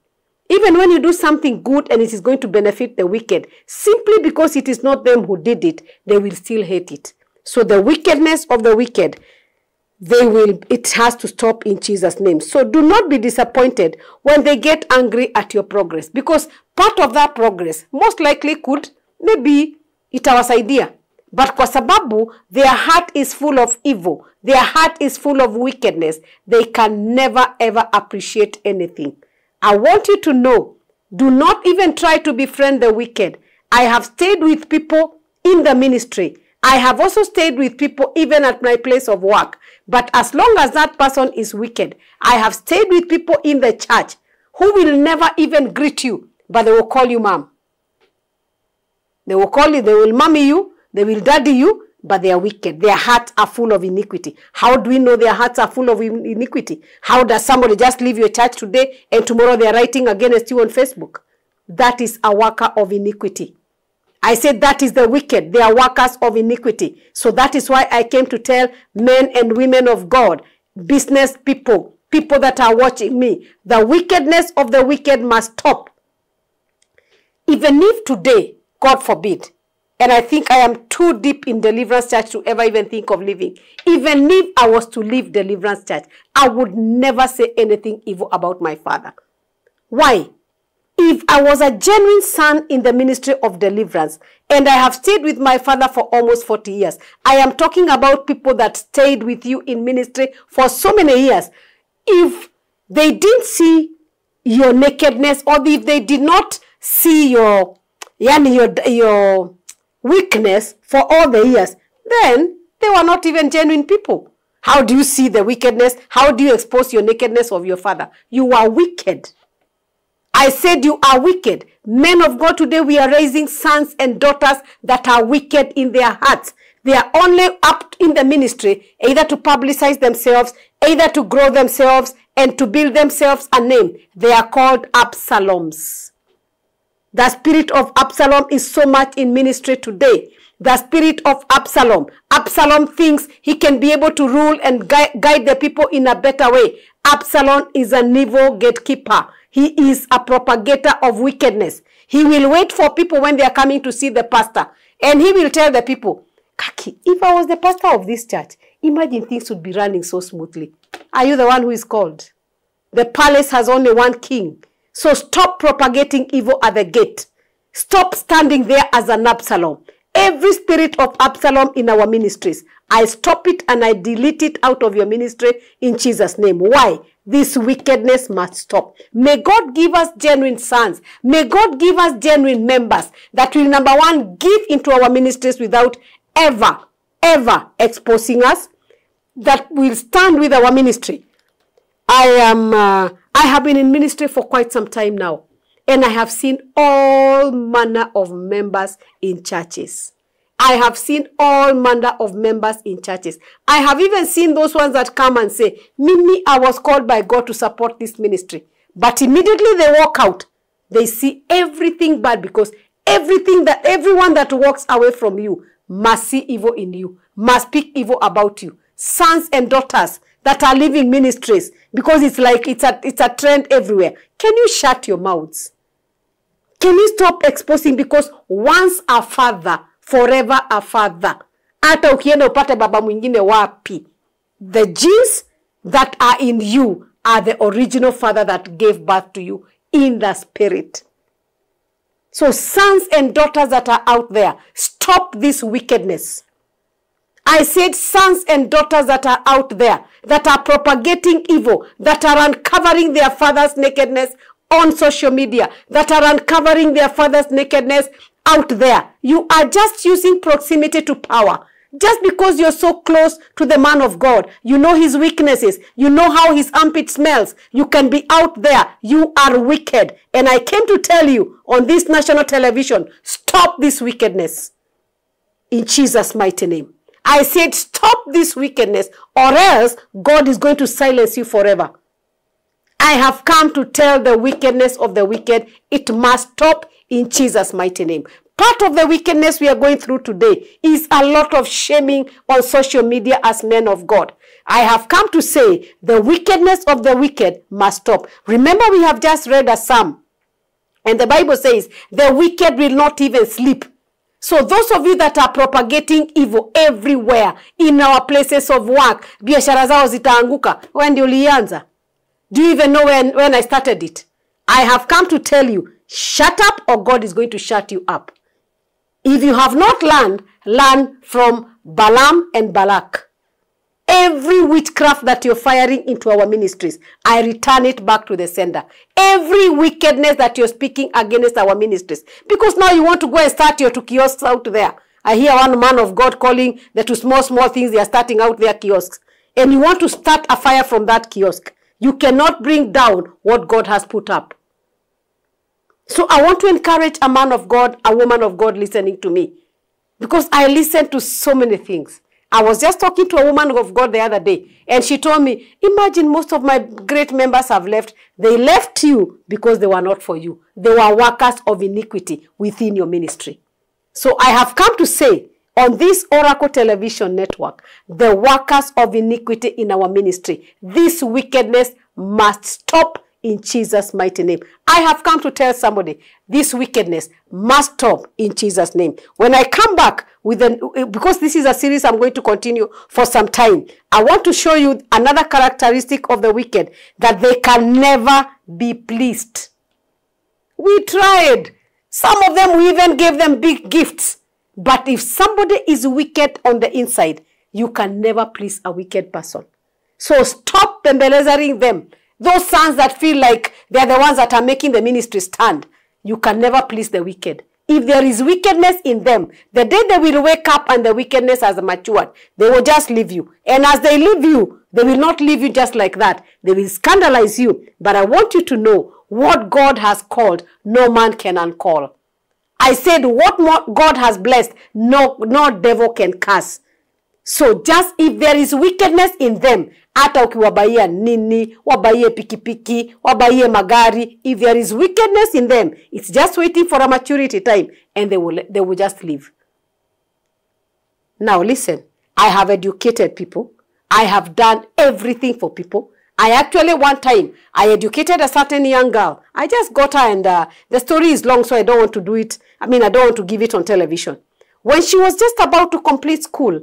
Speaker 1: Even when you do something good and it is going to benefit the wicked, simply because it is not them who did it, they will still hate it. So the wickedness of the wicked, they will, it has to stop in Jesus' name. So do not be disappointed when they get angry at your progress because part of that progress most likely could maybe itawasaidia but kwa sababu their heart is full of evil their heart is full of wickedness they can never ever appreciate anything. I want you to know do not even try to befriend the wicked. I have stayed with people in the ministry. I have also stayed with people even at my place of work. But as long as that person is wicked i have stayed with people in the church who will never even greet you but they will call you mom. They will call you, they will mommy you, they will daddy you, but they are wicked. Their hearts are full of iniquity. How do we know their hearts are full of iniquity? How does somebody just leave your church today and tomorrow they are writing against you on Facebook? That is a worker of iniquity. I said that is the wicked. They are workers of iniquity. So that is why I came to tell men and women of God, business people, people that are watching me, the wickedness of the wicked must stop. Even if today, God forbid, and I think I am too deep in Deliverance Church to ever even think of leaving. Even if I was to leave Deliverance Church, I would never say anything evil about my father. Why? If I was a genuine son in the ministry of deliverance and I have stayed with my father for almost 40 years, I am talking about people that stayed with you in ministry for so many years. If they didn't see your nakedness or if they did not see your, yani your, your weakness for all the years, then they were not even genuine people. How do you see the wickedness? How do you expose your nakedness of your father? You are wicked. I said you are wicked. Men of God, today we are raising sons and daughters that are wicked in their hearts. They are only up in the ministry either to publicize themselves, either to grow themselves, and to build themselves a name. They are called Absaloms. The spirit of Absalom is so much in ministry today. The spirit of Absalom. Absalom thinks he can be able to rule and guide, guide the people in a better way. Absalom is an evil gatekeeper. He is a propagator of wickedness. He will wait for people when they are coming to see the pastor. And he will tell the people, Kaki, if I was the pastor of this church, imagine things would be running so smoothly. Are you the one who is called? The palace has only one king. So stop propagating evil at the gate. Stop standing there as an Absalom. Every spirit of Absalom in our ministries, I stop it and I delete it out of your ministry in Jesus' name. Why? This wickedness must stop. May God give us genuine sons. May God give us genuine members that will, number one, give into our ministries without ever, ever exposing us, that will stand with our ministry. I am, uh, I have been in ministry for quite some time now, and I have seen all manner of members in churches. I have seen all manner of members in churches. I have even seen those ones that come and say, Mimi, I was called by God to support this ministry. But immediately they walk out, they see everything bad because everything that everyone that walks away from you must see evil in you, must speak evil about you. Sons and daughters that are leaving ministries because it's like it's a, it's a trend everywhere. Can you shut your mouths? Can you stop exposing? Because once a father, forever a father. Hata ukienda upate baba mwingine wapi. The genes that are in you are the original father that gave birth to you in the spirit. So sons and daughters that are out there, stop this wickedness. I said sons and daughters that are out there that are propagating evil, that are uncovering their father's nakedness on social media, that are uncovering their father's nakedness out there. You are just using proximity to power. Just because you're so close to the man of God, you know his weaknesses, you know how his armpit smells, you can be out there. You are wicked. And I came to tell you on this national television, stop this wickedness. In Jesus' mighty name. I said, stop this wickedness, or else God is going to silence you forever. I have come to tell the wickedness of the wicked, it must stop in Jesus' mighty name. Part of the wickedness we are going through today is a lot of shaming on social media as men of God. I have come to say the wickedness of the wicked must stop. Remember, we have just read a psalm, and the Bible says the wicked will not even sleep. So those of you that are propagating evil everywhere in our places of work, biashara zao zitaanguka. When ndio ulianza? Do you even know when, when I started it? I have come to tell you, shut up or God is going to shut you up. If you have not learned, learn from Balaam and Balak. Every witchcraft that you're firing into our ministries, I return it back to the sender. Every wickedness that you're speaking against our ministries. Because now you want to go and start your two kiosks out there. I hear one man of God calling the two small, small things they are starting out their kiosks. And you want to start a fire from that kiosk. You cannot bring down what God has put up. So I want to encourage a man of God, a woman of God listening to me. Because I listen to so many things. I was just talking to a woman of God the other day, and she told me, Imagine most of my great members have left. They left you because they were not for you. They were workers of iniquity within your ministry. So I have come to say on this Oracle Television Network, the workers of iniquity in our ministry, this wickedness must stop in Jesus' mighty name. I have come to tell somebody this wickedness must stop in Jesus' name. When I come back with an, because this is a series I'm going to continue for some time, I want to show you another characteristic of the wicked that they can never be pleased. We tried. Some of them, we even gave them big gifts. But if somebody is wicked on the inside, you can never please a wicked person. So stop embellezing them. Those sons that feel like they're the ones that are making the ministry stand, you can never please the wicked. If there is wickedness in them, the day they will wake up and the wickedness has matured, they will just leave you. And as they leave you, they will not leave you just like that. They will scandalize you. But I want you to know what God has called, no man can uncall. I said, what God has blessed, no, no devil can curse. So just if there is wickedness in them, hata ukiwabaia nini, wabaie pikipiki, wabaie magari, if there is wickedness in them, it's just waiting for a maturity time and they will, they will just leave. Now listen, I have educated people. I have done everything for people. I actually one time, I educated a certain young girl. I just got her and uh, the story is long so I don't want to do it. I mean, I don't want to give it on television. When she was just about to complete school,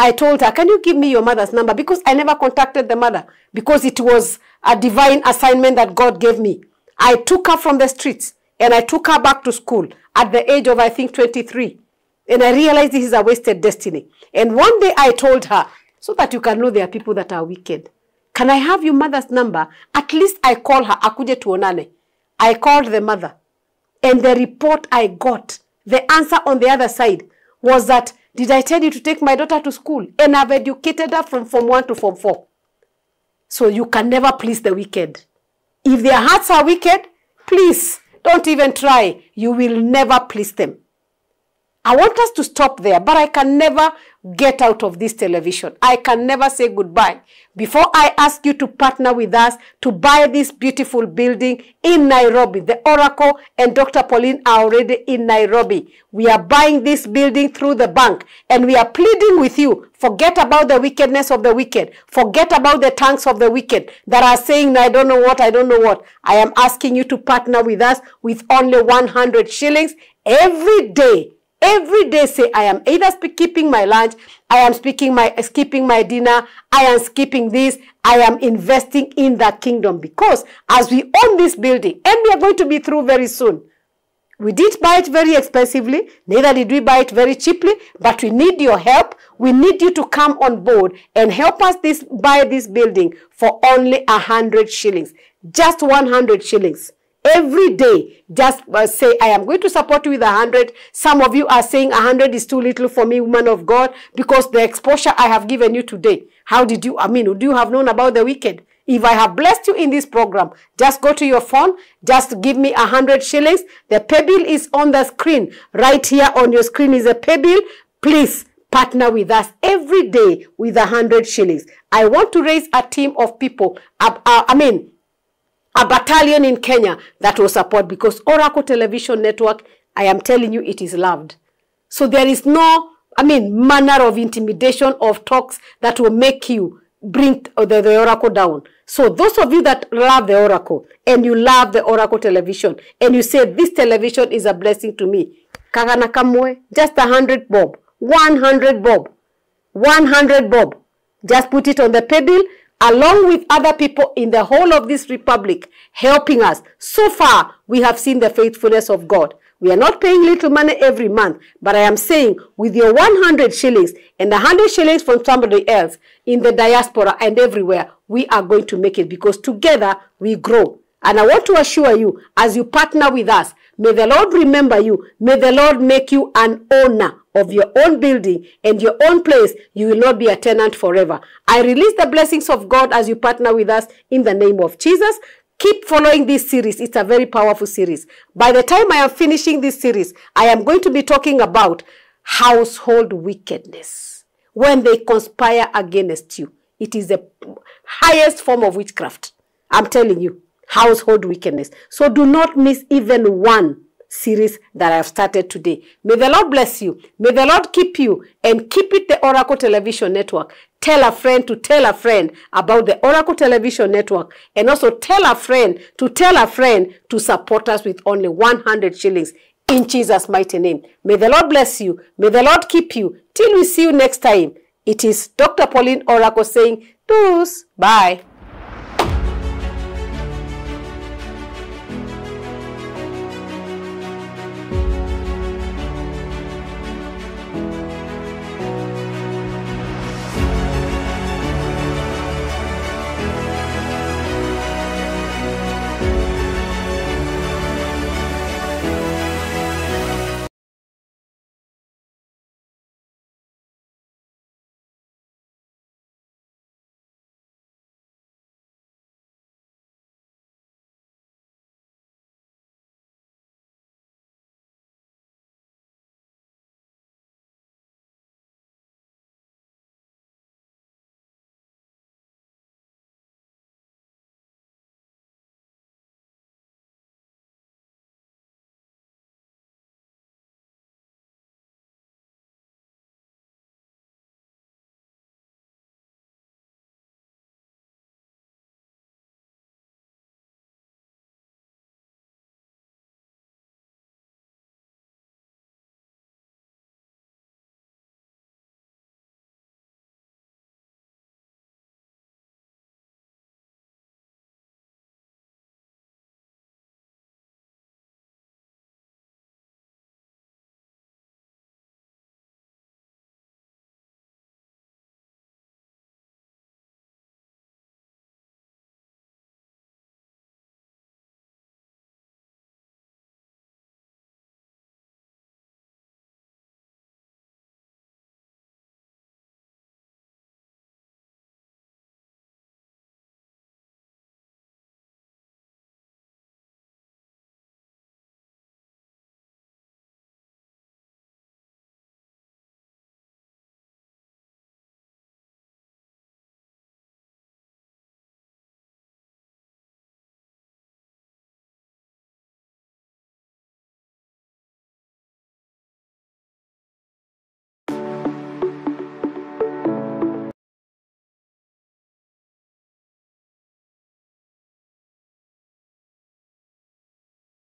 Speaker 1: I told her, can you give me your mother's number? Because I never contacted the mother because it was a divine assignment that God gave me. I took her from the streets and I took her back to school at the age of, I think, 23. And I realized this is a wasted destiny. And one day I told her, so that you can know there are people that are wicked. Can I have your mother's number? At least I call her, akuje tuonane. I called the mother. And the report I got, the answer on the other side was that, did I tell you to take my daughter to school? And I've educated her from Form 1 to Form 4. So you can never please the wicked. If their hearts are wicked, please don't even try. You will never please them. I want us to stop there, but I can never get out of this television. I can never say goodbye. Before I ask you to partner with us to buy this beautiful building in Nairobi, the Oracle and Dr. Pauline are already in Nairobi. We are buying this building through the bank and we are pleading with you. Forget about the wickedness of the wicked. Forget about the tongues of the wicked that are saying, I don't know what, I don't know what. I am asking you to partner with us with only 100 shillings every day Every day say, I am either keeping my lunch, I am speaking my, eh, skipping my dinner, I am skipping this, I am investing in the kingdom. Because as we own this building, and we are going to be through very soon, we did buy it very expensively, neither did we buy it very cheaply, but we need your help. We need you to come on board and help us this, buy this building for only a hundred shillings. Just 100 shillings every day just uh, say i am going to support you with a hundred. Some of you are saying a hundred is too little for me woman of god because the exposure i have given you today how did you i mean do you have known about the wicked? If i have blessed you in this program just go to your phone just give me a hundred shillings. The pay bill is on the screen. Right here on your screen is a pay bill. Please partner with us every day with a hundred shillings. I want to raise a team of people uh, uh, i mean a battalion in Kenya that will support because Oracle Television Network, I am telling you, it is loved. So there is no, I mean, manner of intimidation of talks that will make you bring the, the oracle down. So those of you that love the oracle and you love the oracle television and you say this television is a blessing to me, kagana kamwe, just a hundred bob, one hundred bob, one hundred bob. Just put it on the bill along with other people in the whole of this republic helping us. So far, we have seen the faithfulness of God. We are not paying little money every month, but I am saying with your 100 shillings and 100 shillings from somebody else in the diaspora and everywhere, we are going to make it because together we grow. And I want to assure you, as you partner with us, may the Lord remember you. May the Lord make you an owner of your own building and your own place. You will not be a tenant forever. I release the blessings of God as you partner with us in the name of Jesus. Keep following this series. It's a very powerful series. By the time I am finishing this series, I am going to be talking about household wickedness. When they conspire against you, it is the highest form of witchcraft. I'm telling you, household wickedness. So do not miss even one series that I've started today. May the Lord bless you. May the Lord keep you and keep it the Oracle Television Network. Tell a friend to tell a friend about the Oracle Television Network and also tell a friend to tell a friend to support us with only 100 shillings in Jesus' mighty name. May the Lord bless you. May the Lord keep you. Till we see you next time. It is Dr. Pauline Oracle saying, Doos. Bye.